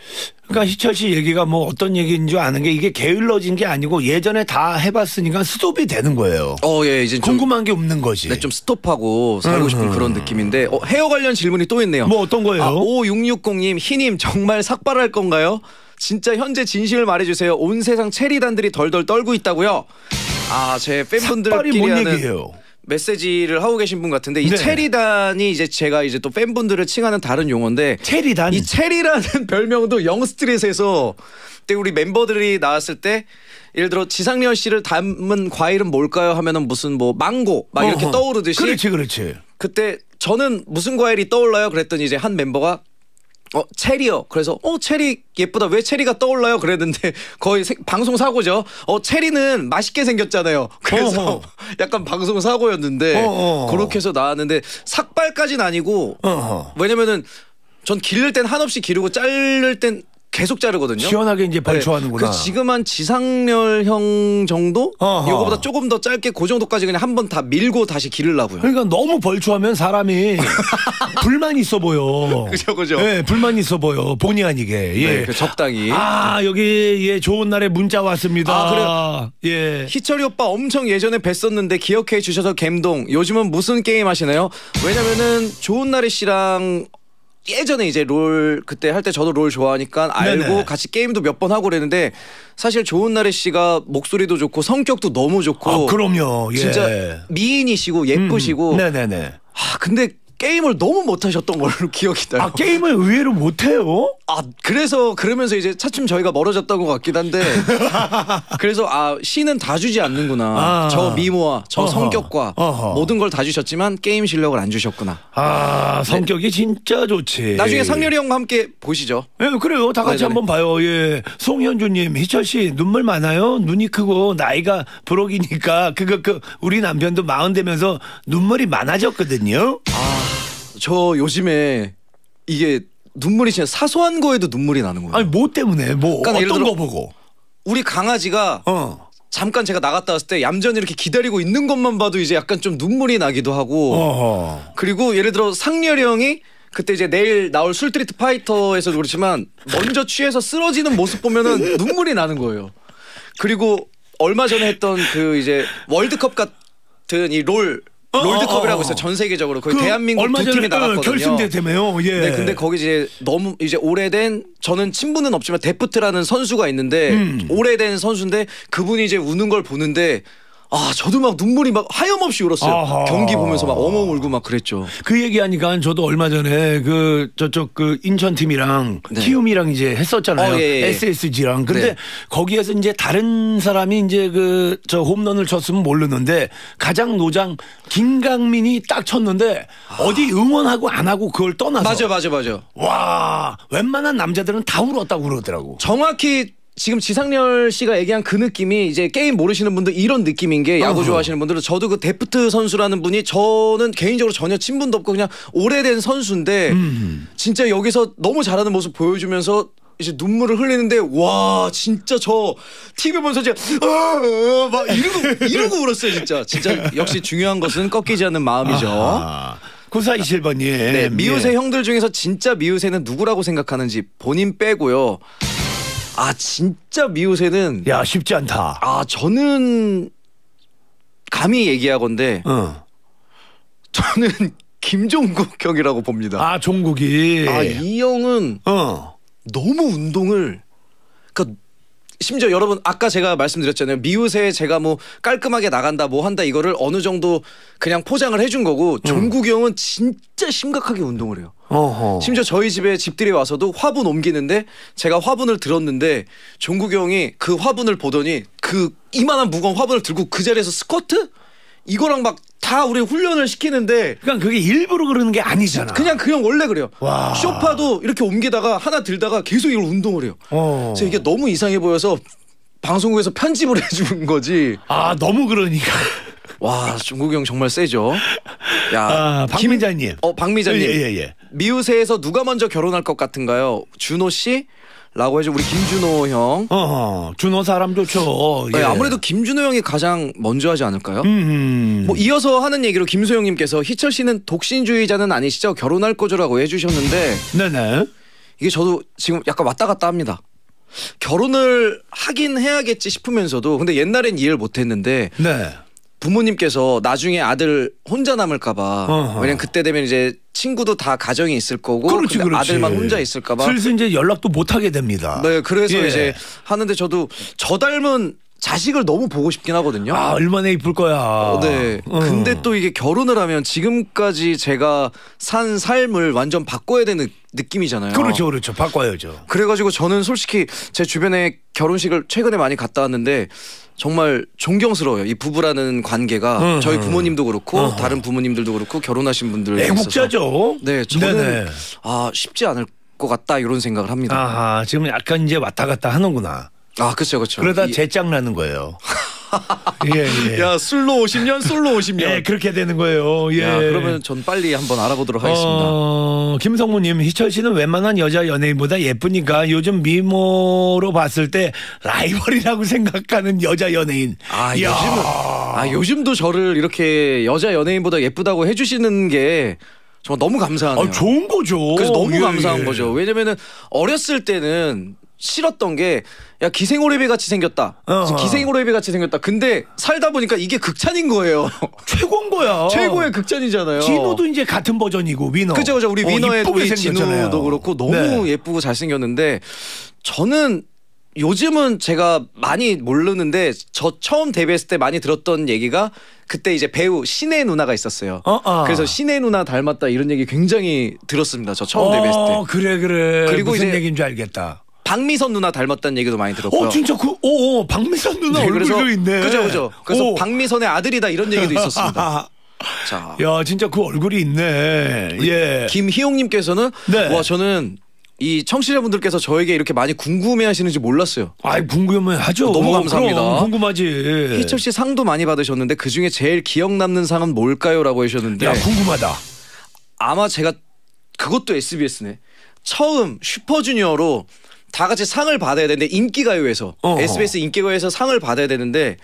그러니까 희철 씨 얘기가 뭐 어떤 얘기인 줄 아는 게 이게 게을러진 게 아니고 예전에 다 해봤으니까 스톱이 되는 거예요. 어, 예, 이제 좀, 궁금한 게 없는 거지. 네, 좀 스톱하고 살고 싶은 음. 그런 느낌인데 어, 헤어 관련 질문이 또 있네요. 뭐 어떤 거예요? 아, 5660님, 희님 정말 삭발할 건가요? 진짜 현재 진실을 말해주세요. 온 세상 체리단들이 덜덜 떨고 있다고요. 아, 제 삭발이 팬분들끼리 뭔 하는 얘기예요? 메시지를 하고 계신 분 같은데 이 네. 체리단이 이제 제가 이제 또 팬분들을 칭하는 다른 용어인데 체리단. 이 체리라는 별명도 영스트릿에서 그때 우리 멤버들이 나왔을 때 예를 들어 지상렬 씨를 닮은 과일은 뭘까요 하면은 무슨 뭐 망고 막 이렇게 어허. 떠오르듯이 그렇지 그렇지. 그때 저는 무슨 과일이 떠올라요? 그랬더니 이제 한 멤버가 어 체리요. 그래서 어 체리 예쁘다. 왜 체리가 떠올라요? 그랬는데 거의 생- 방송 사고죠. 어 체리는 맛있게 생겼잖아요. 그래서 어허. 약간 방송 사고였는데 어어. 그렇게 해서 나왔는데 삭발까지는 아니고 어허. 왜냐면은 전 기를 땐 한없이 기르고 자를 땐 계속 자르거든요. 시원하게 이제 발초하는구나. 그 지금 한 지상렬 형 정도? 어허. 이거보다 조금 더 짧게 그 정도까지 그냥 한 번 다 밀고 다시 기르려고요. 그러니까 너무 벌초하면 사람이 불만 있어 보여. 그죠, 그죠. 예, 불만 있어 보여. 본의 아니게. 예. 네, 그 적당히. 아 여기 예 좋은 날에 문자 왔습니다. 아, 그래요? 예. 희철이 오빠 엄청 예전에 뵀었는데 기억해 주셔서 갬동. 요즘은 무슨 게임 하시나요? 왜냐면은 좋은 날의 씨랑 예전에 이제 롤 그때 할 때 저도 롤 좋아하니까 알고 네네. 같이 게임도 몇 번 하고 그랬는데 사실 좋은 날의 씨가 목소리도 좋고 성격도 너무 좋고 아, 그럼요. 예. 진짜 미인이시고 예쁘시고 음, 네네네. 아 근데 게임을 너무 못하셨던 걸로 기억이 나요. 아 게임을 의외로 못해요? 아 그래서 그러면서 이제 차츰 저희가 멀어졌던 것 같긴 한데 그래서 아 시는 다 주지 않는구나 아. 저 미모와 저 어허. 성격과 어허. 모든 걸 다 주셨지만 게임 실력을 안 주셨구나 아 성격이 진짜 좋지. 나중에 상렬이 형과 함께 보시죠 예, 그래요. 다 같이 네네네. 한번 봐요. 예. 송현주님, 희철 씨 눈물 많아요. 눈이 크고 나이가 부록이니까 그거 그 우리 남편도 마흔 되면서 눈물이 많아졌거든요. 저 요즘에 이게 눈물이 진짜 사소한 거에도 눈물이 나는 거예요 아니 뭐 때문에 뭐 그러니까 어떤 거 보고? 우리 강아지가 어. 잠깐 제가 나갔다 왔을 때 얌전히 이렇게 기다리고 있는 것만 봐도 이제 약간 좀 눈물이 나기도 하고 어허. 그리고 예를 들어 상렬이 형이 그때 이제 내일 나올 술트리트 파이터에서도 그렇지만 먼저 취해서 쓰러지는 모습 보면은 눈물이 나는 거예요. 그리고 얼마 전에 했던 그 이제 월드컵 같은 이롤 어, 롤드컵이라고 어, 어. 있어요. 전 세계적으로 거의 그 대한민국 얼마 두 전에 팀이 어, 나갔거든요. 결승됐다며요. 예. 네, 근데 거기 이제 너무 이제 오래된 저는 친분은 없지만 데프트라는 선수가 있는데 음. 오래된 선수인데 그분이 이제 우는 걸 보는데 아 저도 막 눈물이 막 하염없이 울었어요. 아하. 경기 보면서 막 엉엉 울고 막 그랬죠. 그 얘기하니까 저도 얼마 전에 그 저쪽 그 인천 팀이랑 네. 키움이랑 이제 했었잖아요. 어, 예, 예. SSG랑. 근데 네. 거기에서 이제 다른 사람이 이제 그 저 홈런을 쳤으면 모르는데 가장 노장 김강민이 딱 쳤는데 어디 응원하고 안 하고 그걸 떠나서 맞아 맞아 맞아. 와 웬만한 남자들은 다 울었다고 그러더라고. 정확히 지금 지상렬 씨가 얘기한 그 느낌이 이제 게임 모르시는 분들 이런 느낌인 게 야구. 좋아하시는 분들은 저도 그 데프트 선수라는 분이 저는 개인적으로 전혀 친분도 없고 그냥 오래된 선수인데 진짜 여기서 너무 잘하는 모습 보여주면서 이제 눈물을 흘리는데 와 진짜 저 TV 보면서 진짜 아, 막 이러고 이러고 울었어요 진짜 진짜 역시 중요한 것은 꺾이지 않는 마음이죠. 아, 9427번님. 네, 미우새 형들 중에서 진짜 미우새는 누구라고 생각하는지 본인 빼고요. 아 진짜 미우새는 야 쉽지 않다. 아 저는 감히 얘기하건데 어. 저는 김종국 형이라고 봅니다. 아 종국이. 아 이 형은 어. 너무 운동을 그러니까 심지어 여러분 아까 제가 말씀드렸잖아요 미우새 제가 뭐 깔끔하게 나간다 뭐 한다 이거를 어느 정도 그냥 포장을 해준 거고 종국이 형은 진짜 심각하게 운동을 해요. 어허. 심지어 저희 집에 집들이 와서도 화분 옮기는데 제가 화분을 들었는데 종국이 형이 그 화분을 보더니 그 이만한 무거운 화분을 들고 그 자리에서 스쿼트 이거랑 막 다 우리 훈련을 시키는데 그러니까 그게 일부러 그러는 게 아니잖아. 그냥 그형 원래 그래요. 와. 쇼파도 이렇게 옮기다가 하나 들다가 계속 이걸 운동을 해요. 어. 그래서 이게 너무 이상해 보여서 방송국에서 편집을 해준 거지. 아 너무 그러니까. 와 종국이 형 정말 세죠. 야 아 박민자님. 어 박미자님. 예예 예. 미우새에서 누가 먼저 결혼할 것 같은가요? 준호 씨? 라고 해서 우리 김준호 형. 어허 준호 사람 좋죠. 네, 예. 아무래도 김준호 형이 가장 먼저 하지 않을까요? 음. 뭐 이어서 하는 얘기로 김소영님께서 희철 씨는 독신주의자는 아니시죠? 결혼할 거죠라고 해주셨는데 네네. 이게 저도 지금 약간 왔다 갔다 합니다. 결혼을 하긴 해야겠지 싶으면서도 근데 옛날엔 이해를 못했는데 네. 부모님께서 나중에 아들 혼자 남을까봐. 왜냐면 그때 되면 이제 친구도 다 가정이 있을 거고 그렇지 그렇지. 아들만 혼자 있을까봐 슬슬 이제 연락도 못 하게 됩니다. 네 그래서 예. 이제 하는데 저도 저 닮은 자식을 너무 보고 싶긴 하거든요. 아 얼마나 이쁠 거야. 네. 어. 근데 또 이게 결혼을 하면 지금까지 제가 산 삶을 완전 바꿔야 되는 느낌이잖아요. 그렇죠 그렇죠 바꿔야죠. 그래가지고 저는 솔직히 제 주변에 결혼식을 최근에 많이 갔다 왔는데 정말 존경스러워요. 이 부부라는 관계가 음, 저희 음. 부모님도 그렇고 어허. 다른 부모님들도 그렇고 결혼하신 분들 애국자죠. 네, 저는 네네. 아 쉽지 않을 것 같다 이런 생각을 합니다. 아하, 지금 약간 이제 왔다 갔다 하는구나. 아, 그렇죠, 그렇죠. 그러다 이- 재짱 나는 거예요. 예, 예. 야 술로 50년, 솔로 50년. 예, 그렇게 되는 거예요. 예. 야, 그러면 전 빨리 한번 알아보도록 하겠습니다. 어, 김성무님, 희철 씨는 웬만한 여자 연예인보다 예쁘니까 요즘 미모로 봤을 때 라이벌이라고 생각하는 여자 연예인. 아 이야. 요즘은 아 요즘도 저를 이렇게 여자 연예인보다 예쁘다고 해주시는 게 정말 너무 감사하네요. 아, 좋은 거죠. 그래서 너무 예, 감사한 예. 거죠. 왜냐면은 어렸을 때는 싫었던 게 야 기생오래비 같이 생겼다. 어허. 기생오래비 같이 생겼다. 근데 살다 보니까 이게 극찬인 거예요. 최고인 거야. 최고의 극찬이잖아요. 진호도 이제 같은 버전이고 위너. 그죠 그죠 우리 어, 위너의 우리. 진우도 그렇고 너무 네. 예쁘고 잘생겼는데 저는 요즘은 제가 많이 모르는데 저 처음 데뷔했을 때 많이 들었던 얘기가 그때 이제 배우 신혜 누나가 있었어요. 어, 어. 그래서 신혜 누나 닮았다 이런 얘기 굉장히 들었습니다. 저 처음 데뷔했을 때. 어, 그래 그래. 그리고 무슨 이제 얘기인 줄 알겠다. 박미선 누나 닮았다는 얘기도 많이 들었고요. 어 진짜 그 오, 오 박미선 누나 네, 그래서 얼굴도 있네. 그죠 그죠. 그래서 오. 박미선의 아들이다 이런 얘기도 있었습니다. 자. 야 진짜 그 얼굴이 있네. 예. 김희용님께서는 네. 와 저는 이 청취자분들께서 저에게 이렇게 많이 궁금해하시는지 몰랐어요. 아이 궁금해 하죠. 너무 감사합니다. 그럼 궁금하지. 희철 씨 상도 많이 받으셨는데 그 중에 제일 기억 남는 상은 뭘까요?라고 해주셨는데 야 궁금하다. 아마 제가 그것도 SBS네. 처음 슈퍼주니어로 다 같이 상을 받아야 되는데 인기가요에서 어허. SBS 인기가요에서 상을 받아야 되는데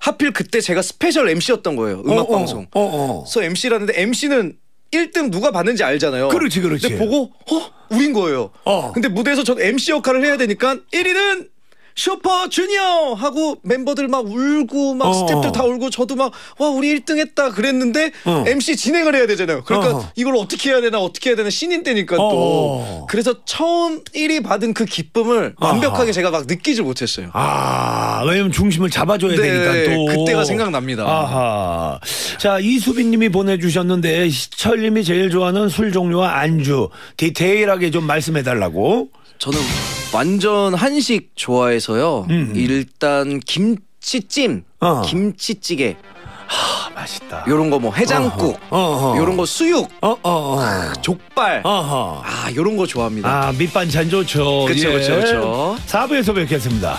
하필 그때 제가 스페셜 MC였던 거예요. 음악 어, 어, 방송. 어, 어. 그래서 MC라는데 MC는 1등 누가 받는지 알잖아요. 그렇지, 그렇지. 근데 보고 어 우린 거예요. 어. 근데 무대에서 전 MC 역할을 해야 되니까 1위는 슈퍼주니어 하고 멤버들 막 울고 막 어. 스태프들 다 울고 저도 막 와 우리 1등 했다 그랬는데 어. MC 진행을 해야 되잖아요. 그러니까 어. 이걸 어떻게 해야 되나 어떻게 해야 되나 신인 때니까 또 어. 그래서 처음 1위 받은 그 기쁨을 완벽하게 제가 막 느끼질 못했어요. 아, 왜냐면 중심을 잡아줘야 네, 되니까 또. 그때가 생각납니다. 아하. 자, 이수빈님이 보내주셨는데, 희철님이 제일 좋아하는 술 종류와 안주, 디테일하게 좀 말씀해달라고. 저는 완전 한식 좋아해서요. 음. 일단 김치찜, 어. 김치찌개 아, 맛있다. 요런 거 뭐 해장국, 어허. 요런 거 수육, 어, 어, 어. 족발. 어허. 아, 요런 거 좋아합니다. 아, 밑반찬 좋죠. 예. 그쵸, 그쵸. 4부에서 뵙겠습니다.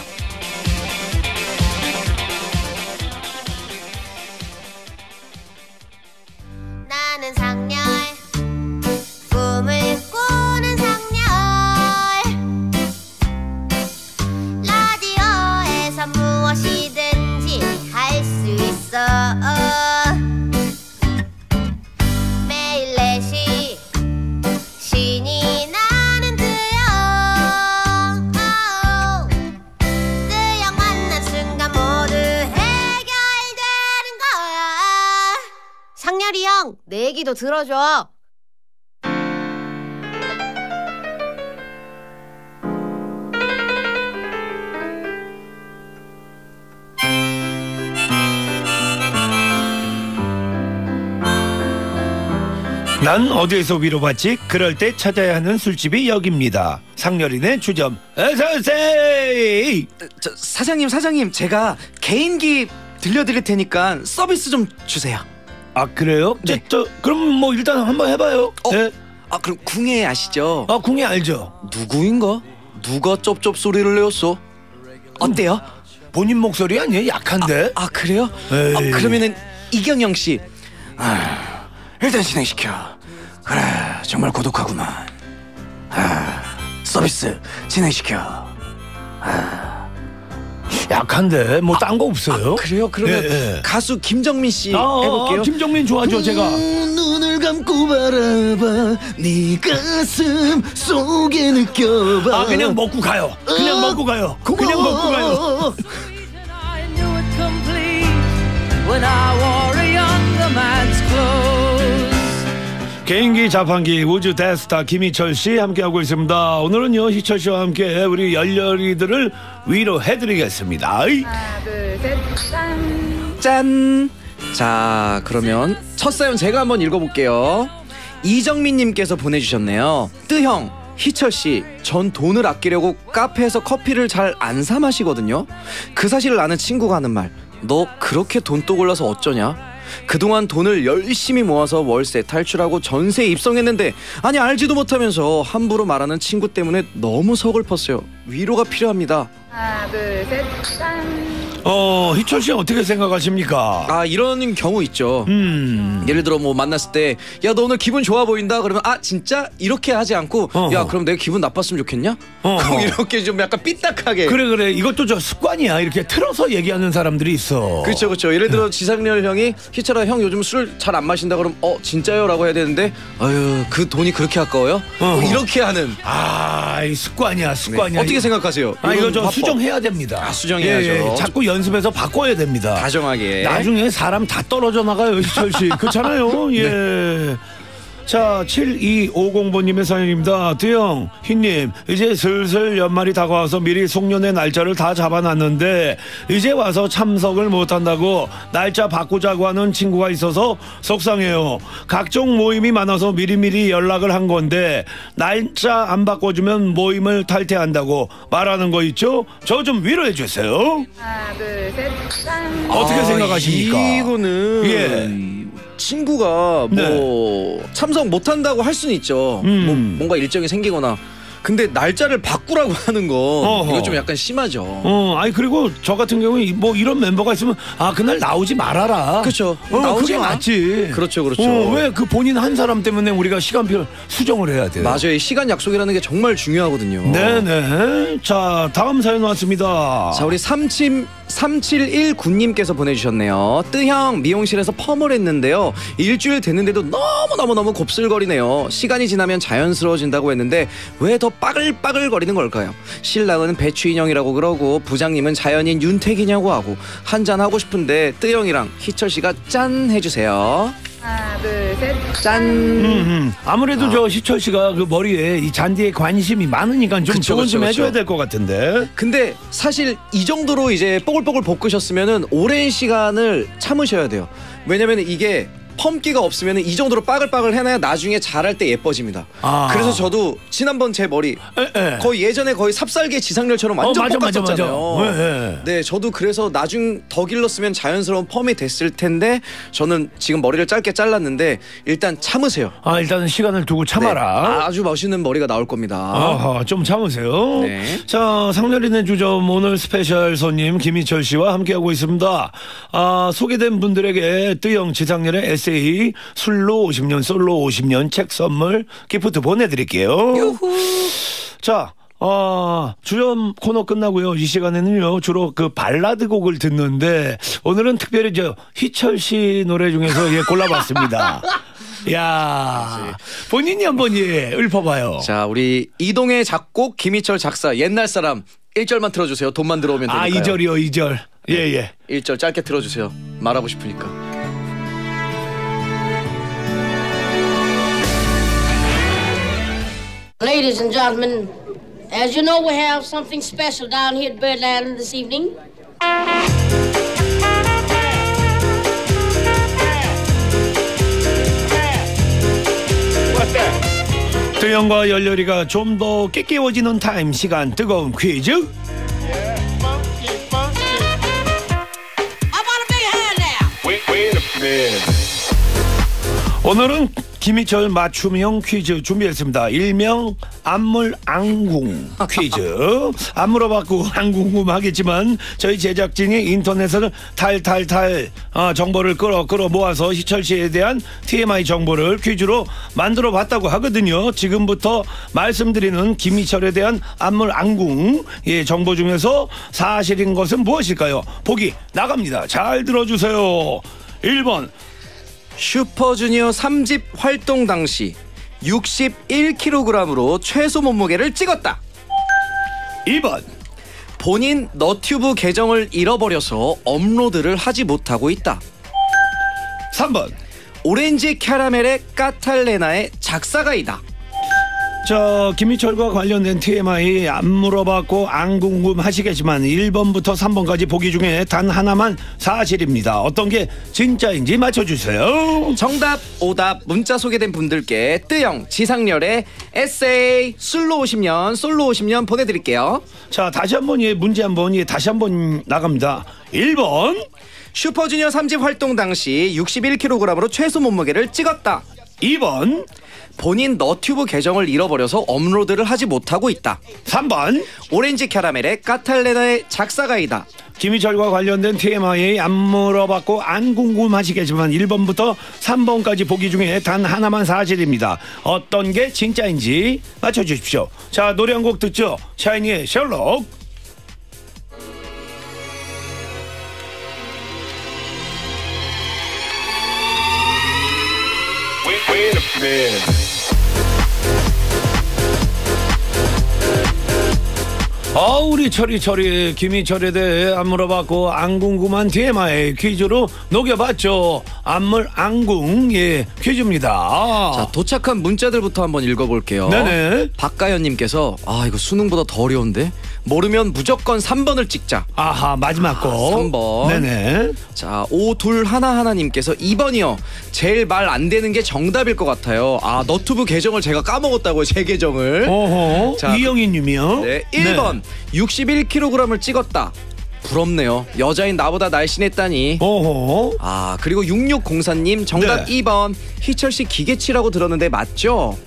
형, 내 얘기도 들어줘. 난 어디에서 위로받지? 그럴 때 찾아야 하는 술집이 여기입니다. 상렬인의 주점, 어서오세요! 저, 사장님, 사장님, 제가 개인기 들려드릴 테니까 서비스 좀 주세요. 아, 그래요? 네. 저, 저, 그럼 뭐 일단 한번 해봐요. 어? 네. 아, 그럼 궁예 아시죠? 아, 궁예 알죠? 누구인가? 누가 쩝쩝 소리를 내었어? 어때요? 본인 목소리 아니에요? 약한데? 아 그래요? 에이. 아, 그러면은 이경영 씨. 아, 일단 진행시켜. 그래 정말 고독하구만. 아, 서비스 진행시켜. 약한데 뭐 딴 거 없어요? 그래요? 그러면 예, 예. 가수 김정민 씨 아, 해볼게요. 김정민 좋아하죠, 제가. 음, 눈을 감고 바라봐 네 가슴 속에 느껴봐. 아, 그냥 먹고 가요. 그냥 먹고 가요. 그냥 먹고 가요. When I 개인기 자판기 우주 대스타 김희철 씨 함께하고 있습니다. 오늘은요, 희철 씨와 함께 우리 열렬이들을 위로해드리겠습니다. 아이. 짠. 자, 그러면 첫 사연 제가 한번 읽어볼게요. 이정민님께서 보내주셨네요. 뜨형, 희철 씨, 전 돈을 아끼려고 카페에서 커피를 잘 안 사 마시거든요. 그 사실을 아는 친구가 하는 말. 너 그렇게 돈 또 골라서 어쩌냐? 그동안 돈을 열심히 모아서 월세 탈출하고 전세 입성했는데 아니 알지도 못하면서 함부로 말하는 친구 때문에 너무 서글펐어요. 위로가 필요합니다. 하나, 둘, 셋, 짠. 어, 희철 씨 어떻게 생각하십니까? 아 이런 경우 있죠. 음. 예를 들어 뭐 만났을 때 야 너 오늘 기분 좋아 보인다 그러면 아 진짜 이렇게 하지 않고 어허. 야 그럼 내가 기분 나빴으면 좋겠냐? 어허. 그럼 이렇게 좀 약간 삐딱하게 그래 그래 이것도 저 습관이야 이렇게 틀어서 얘기하는 사람들이 있어. 그렇죠 그렇죠 예를 들어 지상렬 형이 희철아 형 요즘 술 잘 안 마신다 그럼 어 진짜요라고 해야 되는데 아유 그 돈이 그렇게 아까워요? 뭐 어허. 이렇게 하는 아, 이 습관이야 네. 습관이야. 어떻게 생각하세요? 아 이거 화법. 수정해야 됩니다. 아, 수정해야죠. 예, 예. 자꾸 연습해서 바꿔야 됩니다. 다정하게 나중에 사람 다 떨어져 나가요, 희철 씨. 그렇잖아요. 네. 예. 자, 7250번님의 사연입니다. 드영, 희님, 이제 슬슬 연말이 다가와서 미리 송년회 날짜를 다 잡아놨는데, 이제 와서 참석을 못한다고 날짜 바꾸자고 하는 친구가 있어서 속상해요. 각종 모임이 많아서 미리미리 연락을 한 건데, 날짜 안 바꿔주면 모임을 탈퇴한다고 말하는 거 있죠? 저 좀 위로해 주세요. 하나, 둘, 셋, 짠. 어떻게 아, 생각하십니까? 이거는 예. 친구가 뭐 참석 못 한다고 할 수는 있죠. 네. 음. 뭐 뭔가 일정이 생기거나. 근데 날짜를 바꾸라고 하는 거 어허. 이거 좀 약간 심하죠. 어, 아니 그리고 저 같은 경우에 뭐 이런 멤버가 있으면 아 그날 나오지 말아라. 그쵸. 어, 나오지 그게 마. 맞지. 그렇죠, 그렇죠. 왜그 본인 한 사람 때문에 우리가 시간표를 수정을 해야 돼요. 맞아요. 이 시간 약속이라는 게 정말 중요하거든요. 네 네. 자 다음 사연 왔습니다. 자 우리 삼침 3719님께서 보내주셨네요. 뜨형 미용실에서 펌을 했는데요. 일주일 됐는데도 너무너무너무 곱슬거리네요. 시간이 지나면 자연스러워진다고 했는데 왜 더 빠글빠글 거리는 걸까요? 신랑은 배추 인형이라고 그러고 부장님은 자연인 윤택이냐고 하고 한잔 하고 싶은데 뜨형이랑 희철 씨가 짠 해주세요. 하나, 둘, 셋, 짠. 음, 음. 아무래도 저 시철 씨가 그 머리에 이 잔디에 관심이 많으니까 좀 그쵸, 조언 좀 그쵸, 해줘야 그쵸. 될것 같은데. 근데 사실 이 정도로 이제 뽀글뽀글 볶으셨으면은 오랜 시간을 참으셔야 돼요. 왜냐면 이게 펌기가 없으면 이 정도로 빠글빠글 해놔야 나중에 자랄 때 예뻐집니다. 아. 그래서 저도 지난번 제 머리 에, 에. 거의 예전에 거의 삽살개 지상렬처럼 완전 어, 맞아, 맞아, 맞아. 네, 저도 그래서 나중 더 길렀으면 자연스러운 펌이 됐을 텐데 저는 지금 머리를 짧게 잘랐는데 일단 참으세요. 아 일단은 시간을 두고 참아라. 네, 아주 멋있는 머리가 나올 겁니다. 아하, 좀 참으세요. 네. 자, 상렬이네 주점 오늘 스페셜 손님 김희철 씨와 함께하고 있습니다. 아, 소개된 분들에게 뜨영 지상렬의 에세이 술로 50년, 솔로 50년 책 선물 gift 보내드릴게요. 자, 어, 주점 코너 끝나고요. 이 시간에는요, 주로 그 발라드 곡을 듣는데, 오늘은 특별히 저 희철 씨 노래 중에서 예, 골라봤습니다. 야 본인이 한번 예, 읊어봐요. 자, 우리 이동의 작곡 김희철 작사 옛날 사람 1절만 틀어주세요. 돈만 들어오면 되니까요. 아, 이절이요이절 예, 예. 1절 짧게 틀어주세요. 말하고 싶으니까. Ladies and gentlemen, as you know, we have something special down here at Birdland this evening. 뜨영과 열렬이가 좀 더 깨깨워지는 타임 시간 뜨거운 퀴즈. Up 오늘은 김희철 맞춤형 퀴즈 준비했습니다. 일명 안물 앙궁 퀴즈. 안 물어봤고 안 궁금하겠지만 저희 제작진이 인터넷에서 탈탈탈 어, 정보를 끌어 끌어 모아서 희철 씨에 대한 TMI 정보를 퀴즈로 만들어 봤다고 하거든요. 지금부터 말씀드리는 김희철에 대한 안물 앙궁 예, 정보 중에서 사실인 것은 무엇일까요? 보기 나갑니다. 잘 들어주세요. 1번 슈퍼주니어 3집 활동 당시 61kg으로 최소 몸무게를 찍었다. 2번 본인 너튜브 계정을 잃어버려서 업로드를 하지 못하고 있다. 3번 오렌지 캐러멜의 까탈레나의 작사가이다. 저 김희철과 관련된 TMI 안 물어봤고 안 궁금하시겠지만 1번부터 3번까지 보기 중에 단 하나만 사실입니다. 어떤 게 진짜인지 맞춰주세요. 정답, 오답, 문자 소개된 분들께 뜨영, 지상렬의 에세이, 술로 50년, 솔로 50년 보내드릴게요. 자 다시 한번 예 문제 한번 예 다시 한번 나갑니다. 1번 슈퍼주니어 3집 활동 당시 61kg으로 최소 몸무게를 찍었다. 2번, 본인 너튜브 계정을 잃어버려서 업로드를 하지 못하고 있다. 3번. 오렌지 캐러멜의 까탈레나의 작사가이다. 김희철과 관련된 TMI 안 물어봤고 안 궁금하시겠지만 1번부터 3번까지 보기 중에 단 하나만 사실입니다. 어떤 게 진짜인지 맞춰주십시오. 자 노래 한 곡 듣죠. 샤이니의 셜록. 아 우리 철이 철이 김희철에 대해 안 물어봤고 안 궁금한 TMI 퀴즈로 녹여봤죠. 안물 안궁 예 퀴즈입니다. 자, 도착한 문자들부터 한번 읽어볼게요. 네네. 박가연님께서 아 이거 수능보다 더 어려운데 모르면 무조건 3번을 찍자. 아하 마지막 거삼 번. 네네 자, 오둘 하나 하나님께서 2번이요. 제일 말 안 되는 게 정답일 것 같아요. 아 너튜브 계정을 제가 까먹었다고요. 제 계정을. 어허 자, 이영희 님이요 네, 1번 61kg을 찍었다. 부럽네요. 여자인 나보다 날씬했다니. 어허 아 그리고 6604님 정답 네. 2번 희철 씨 기계치라고 들었는데 맞죠?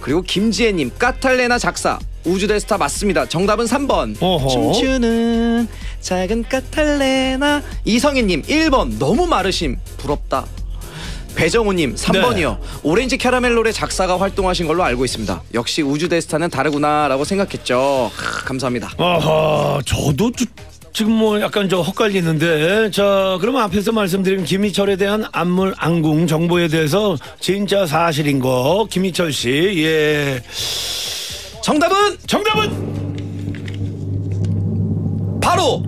그리고 김지혜님 까탈레나 작사 우주대 스타 맞습니다. 정답은 3번. 어허. 춤추는 작은 까탈레나 이성희님 1번 너무 마르심 부럽다. 배정우님 3번이요. 오렌지 캐러멜 노래 작사가 활동하신 걸로 알고 있습니다. 역시 우주대 스타는 다르구나라고 생각했죠. 크, 감사합니다. 아하 저도 주- 지금 뭐 약간 저 헛갈리는데 자 그러면 앞에서 말씀드린 김희철에 대한 안물 안궁 정보에 대해서 진짜 사실인 거 김희철 씨예 정답은 정답은! 바로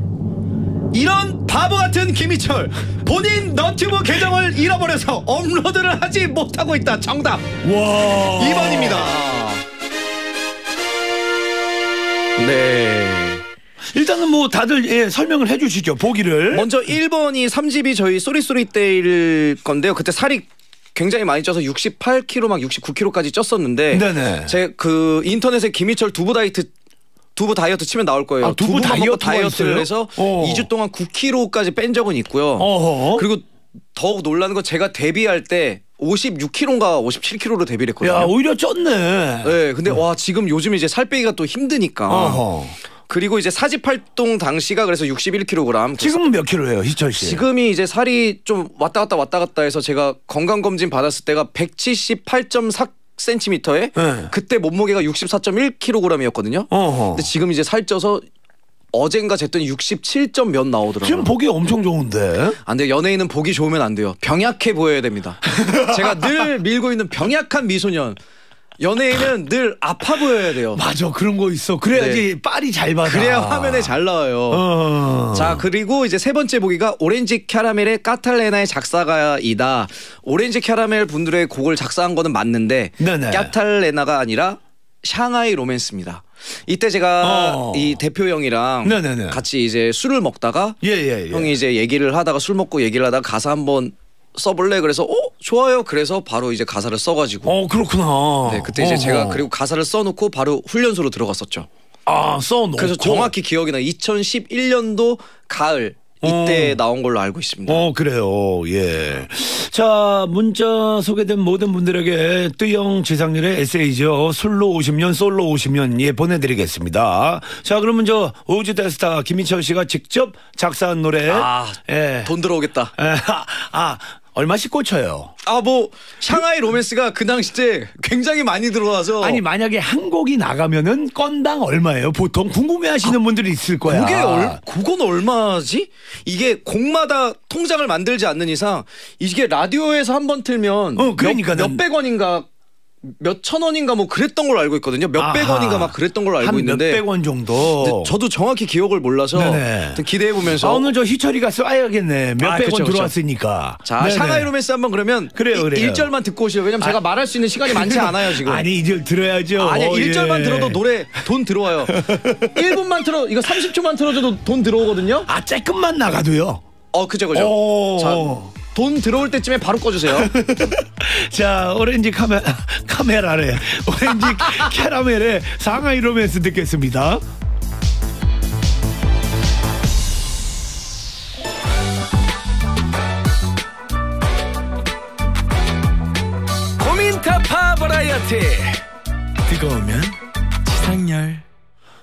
이런 바보 같은 김희철 본인 너튜브 계정을 잃어버려서 업로드를 하지 못하고 있다. 정답. 와. 2번입니다. 네. 일단은 뭐 다들 예, 설명을 해주시죠 보기를. 먼저 1번이 3집이 저희 Sorry Sorry 때일 건데요. 그때 살이 굉장히 많이 쪄서 68kg 막 69kg까지 쪘었는데 네네. 제그 인터넷에 김희철 두부 다이어트 두부 다이어트 치면 나올 거예요. 아, 두부 두부만 먹고 다이어트가 다이어트를 있어요? 해서 어. 2주 동안 9kg까지 뺀 적은 있고요. 어허. 그리고 더욱 놀라는 건 제가 데뷔할 때 56kg인가 57kg로 데뷔를 했거든요. 야 오히려 쪘네 네, 근데 와 지금 요즘 이제 살 빼기가 또 힘드니까. 어허. 그리고 이제 사집 활동 당시가 그래서 61kg. 지금은 몇 킬로예요 희철 씨 지금이 이제 살이 좀 왔다 갔다 왔다 갔다 해서 제가 건강 검진 받았을 때가 178.4cm에 네. 그때 몸무게가 64.1kg이었거든요. 어허. 근데 지금 이제 살쪄서 어젠가 쟀더니 67점 몇 나오더라고요. 지금 보기 엄청 좋은데 안 돼요. 연예인은 보기 좋으면 안 돼요. 병약해 보여야 됩니다. 제가 늘 밀고 있는 병약한 미소년. 연예인은 늘 아파 보여야 돼요. 맞아 그런 거 있어 그래야지 빨이 잘 받아 그래야 화면에 잘 나와요. 어. 자 그리고 이제 세 번째 보기가 오렌지 캐러멜의 까탈레나의 작사가이다. 오렌지 캐러멜 분들의 곡을 작사한 거는 맞는데 네네. 까탈레나가 아니라 샹하이 로맨스입니다. 이때 제가 어. 이 대표 형이랑 네네네. 같이 이제 술을 먹다가 예 예 예. 형이 이제 얘기를 하다가 술 먹고 얘기를 하다가 가사 한번 써볼래 그래서 어 좋아요 그래서 바로 이제 가사를 써가지고 어 그렇구나 네 그때 이제 어허. 제가 그리고 가사를 써놓고 바로 훈련소로 들어갔었죠. 아 써놓고 그래서 정확히 기억이 나 2011년도 가을 이때 나온 걸로 알고 있습니다. 어 그래요 예. 자 문자 소개된 모든 분들에게 뜨영 지상렬의 에세이죠 술로 오시면 솔로 오시면 예 보내드리겠습니다. 자 그러면 저 우주 대스타 김희철 씨가 직접 작사한 노래 아, 예. 돈 들어오겠다. 에, 아 얼마씩 꽂혀요? 아 뭐 샹하이 로맨스가 그 당시 때 굉장히 많이 들어와서 아니 만약에 한 곡이 나가면은 건당 얼마예요? 보통 궁금해하시는 분들이 있을 거야. 그게 얼, 그건 얼마지? 이게 곡마다 통장을 만들지 않는 이상 이게 라디오에서 한 번 틀면 어, 그러니까 몇, 난- 몇백 원인가 몇 천 원인가 뭐 그랬던 걸로 알고 있거든요. 몇백 아하. 원인가 막 그랬던 걸로 알고 한 있는데 몇백 원 정도. 저도 정확히 기억을 몰라서. 기대해 보면서 아, 오늘 저 희철이가 써야겠네. 몇백 아, 그쵸, 원. 들어왔으니까. 자, 네네. 샹하이 로맨스 한번 그러면 그래요, 그래요. 1절만 듣고 오시죠. 왜냐면 제가 말할 수 있는 시간이 많지 않아요, 지금. 아니 이제 들어야죠. 아니야, 어, 1절만 예. 들어도 노래 돈 들어와요. 1분만 틀어, 이거 30초만 틀어줘도 돈 들어오거든요? 아 조금만 나가도요. 어, 그죠, 그죠. 오. 자, 돈 들어올 때쯤에 바로 꺼주세요. 자, 오렌지 카메, 카메라래. 오렌지 캐러멜에 상하이 로맨스 듣겠습니다. 고민 타파 버라이어티. 뜨거우면 지상열.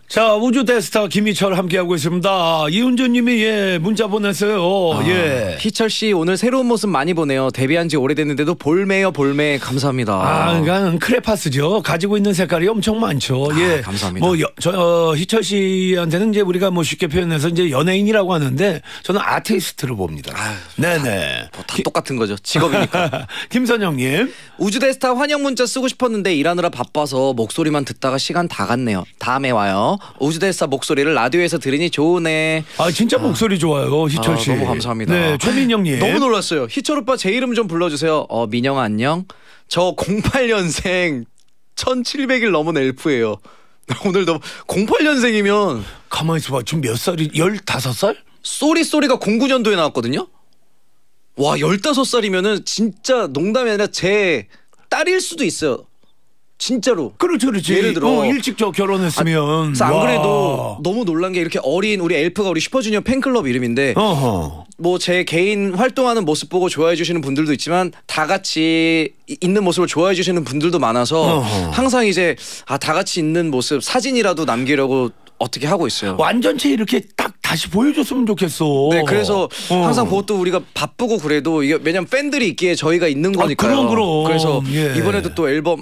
자 우주 대스타 김희철 함께하고 있습니다 이훈주님이 예 문자 보냈어요 예 희철 씨 오늘 새로운 모습 많이 보네요. 데뷔한 지 오래됐는데도 볼매요 볼매 감사합니다. 아, 그러니까 크레파스죠. 가지고 있는 색깔이 엄청 많죠. 예, 감사합니다. 뭐, 여, 저, 어, 희철 씨한테는 이제 우리가 뭐 쉽게 표현해서 이제 연예인이라고 하는데 저는 아티스트를 봅니다. 네네. 뭐다 똑같은 거죠. 직업이니까. 김선영 님. 우주 대스타 환영 문자 쓰고 싶었는데 일하느라 바빠서 목소리만 듣다가 시간 다 갔네요. 다음에 와요. 우주대스타 목소리를 라디오에서 들으니 좋으네. 아, 진짜 목소리 좋아요. 희철 아, 씨. 너무 감사합니다. 네, 최민영님. 너무 놀랐어요. 희철 오빠 제 이름 좀 불러주세요. 어 민영아 안녕. 저 08년생 1700일 넘은 엘프예요. 오늘 너무 08년생이면 가만히 있어봐. 지금 몇 살이? 15살? Sorry Sorry가 09년도에 나왔거든요. 와 15살이면은 진짜 농담이 아니라 제 딸일 수도 있어요. 진짜로. 그렇지, 그렇지. 예를 들어. 어, 일찍 저 결혼했으면. 그래서 안 와. 그래도 너무 놀란 게 이렇게 어린 우리 엘프가 우리 슈퍼주니어 팬클럽 이름인데. 뭐 제 개인 활동하는 모습 보고 좋아해 주시는 분들도 있지만 다 같이 이- 있는 모습을 좋아해 주시는 분들도 많아서 어허. 항상 이제 아 다 같이 있는 모습 사진이라도 남기려고 어떻게 하고 있어요. 완전체 이렇게 딱 다시 보여줬으면 좋겠어. 네, 그래서 어. 항상 그것도 우리가 바쁘고 그래도 이게 왜냐면 팬들이 있기에 저희가 있는 아, 거니까요. 그럼, 그럼. 그래서 예. 이번에도 또 앨범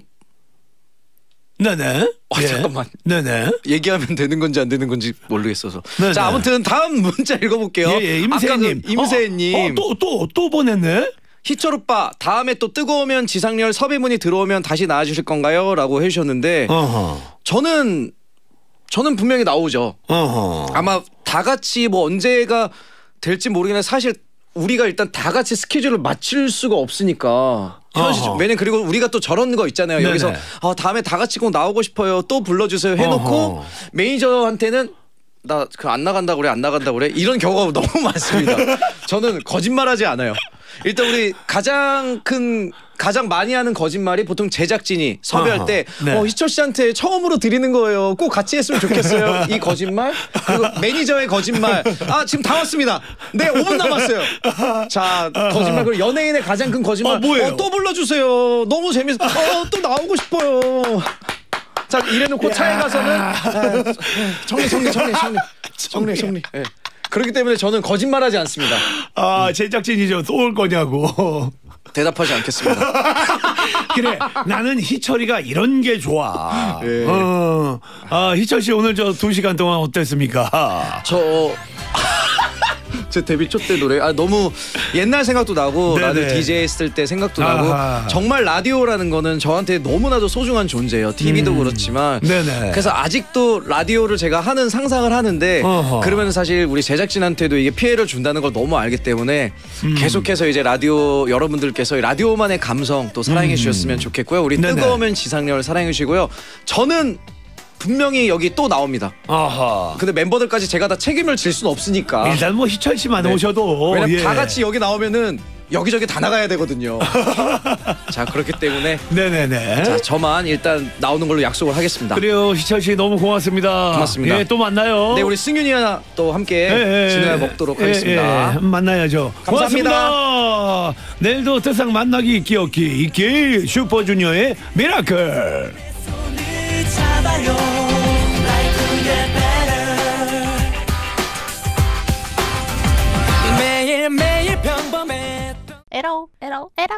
네네. 아, 잠깐만. 네네. 얘기하면 되는 건지 안 되는 건지 모르겠어서. 네네. 자, 아무튼 다음 문자 읽어볼게요. 예, 예, 임세희님. 아까 그 임세희님. 어, 어, 또, 또, 또 보냈네? 희철 오빠 다음에 또 뜨거우면 지상렬 섭외문이 들어오면 다시 나와주실 건가요? 라고 해주셨는데 어허. 저는 저는 분명히 나오죠. 어허. 아마 다 같이 뭐 언제가 될지 모르겠는데 사실 우리가 일단 다 같이 스케줄을 맞출 수가 없으니까 현실-. 왜냐면 그리고 우리가 또 저런 거 있잖아요. 네네. 여기서 아, 다음에 다 같이 꼭 나오고 싶어요. 또 불러주세요 해놓고 어허. 매니저한테는 나 그 안 나간다 그래 안 나간다 그래 이런 경우가 너무 많습니다. 저는 거짓말하지 않아요. 일단 우리 가장 큰 가장 많이 하는 거짓말이 보통 제작진이 섭외할. 때 네. 어, 희철 씨한테 처음으로 드리는 거예요. 꼭 같이 했으면 좋겠어요. 이 거짓말 그리고 매니저의 거짓말. 아 지금 다 왔습니다. 네 5분 남았어요. 자 거짓말 그리고 연예인의 가장 큰 거짓말. 어, 뭐예요? 또 불러주세요. 너무 재밌어. 어 또 나오고 싶어요. 자 이래놓고 차에 가서는 아, 정리 정리 정리 정리 정리 정리. 예. 그렇기 때문에 저는 거짓말하지 않습니다. 아, 제작진이죠. 또올 거냐고. 대답하지 않겠습니다. 그래, 나는 희철이가 이런 게 좋아. 예. 어, 아, 희철 씨 오늘 저 두 시간 동안 어땠습니까? 저. 제 데뷔 초 때 노래 아 너무 옛날 생각도 나고 네네. 라디오 DJ 했을 때 생각도 나고 아하. 정말 라디오라는 거는 저한테 너무나도 소중한 존재예요. TV도 그렇지만 음. 네네. 그래서 아직도 라디오를 제가 하는 상상을 하는데 어허. 그러면 사실 우리 제작진한테도 이게 피해를 준다는 걸 너무 알기 때문에 음. 계속해서 이제 라디오 여러분들께서 라디오만의 감성 또 사랑해 주셨으면 좋겠고요. 우리 음. 네네. 뜨거우면 지상렬 사랑해 주시고요. 저는 분명히 여기 또 나옵니다. 아하. 근데 멤버들까지 제가 다 책임을 질 수는 없으니까. 일단 뭐 희철 씨만 네. 오셔도. 왜냐면 예. 다 같이 여기 나오면은 여기저기 다 나가야 되거든요. 자 그렇기 때문에 네네네. 자 저만 일단 나오는 걸로 약속을 하겠습니다. 그래요, 희철 씨 너무 고맙습니다. 고맙습니다. 예, 또 만나요. 네 우리 승윤이와 또 함께 예, 예, 예. 먹도록 예, 하겠습니다. 예, 만나야죠. 감사합니다. 고맙습니다. 내일도 세상 만나기 있기 없기 있기 슈퍼주니어의 미라클. 매일매일 평범해. 에러 에러 에러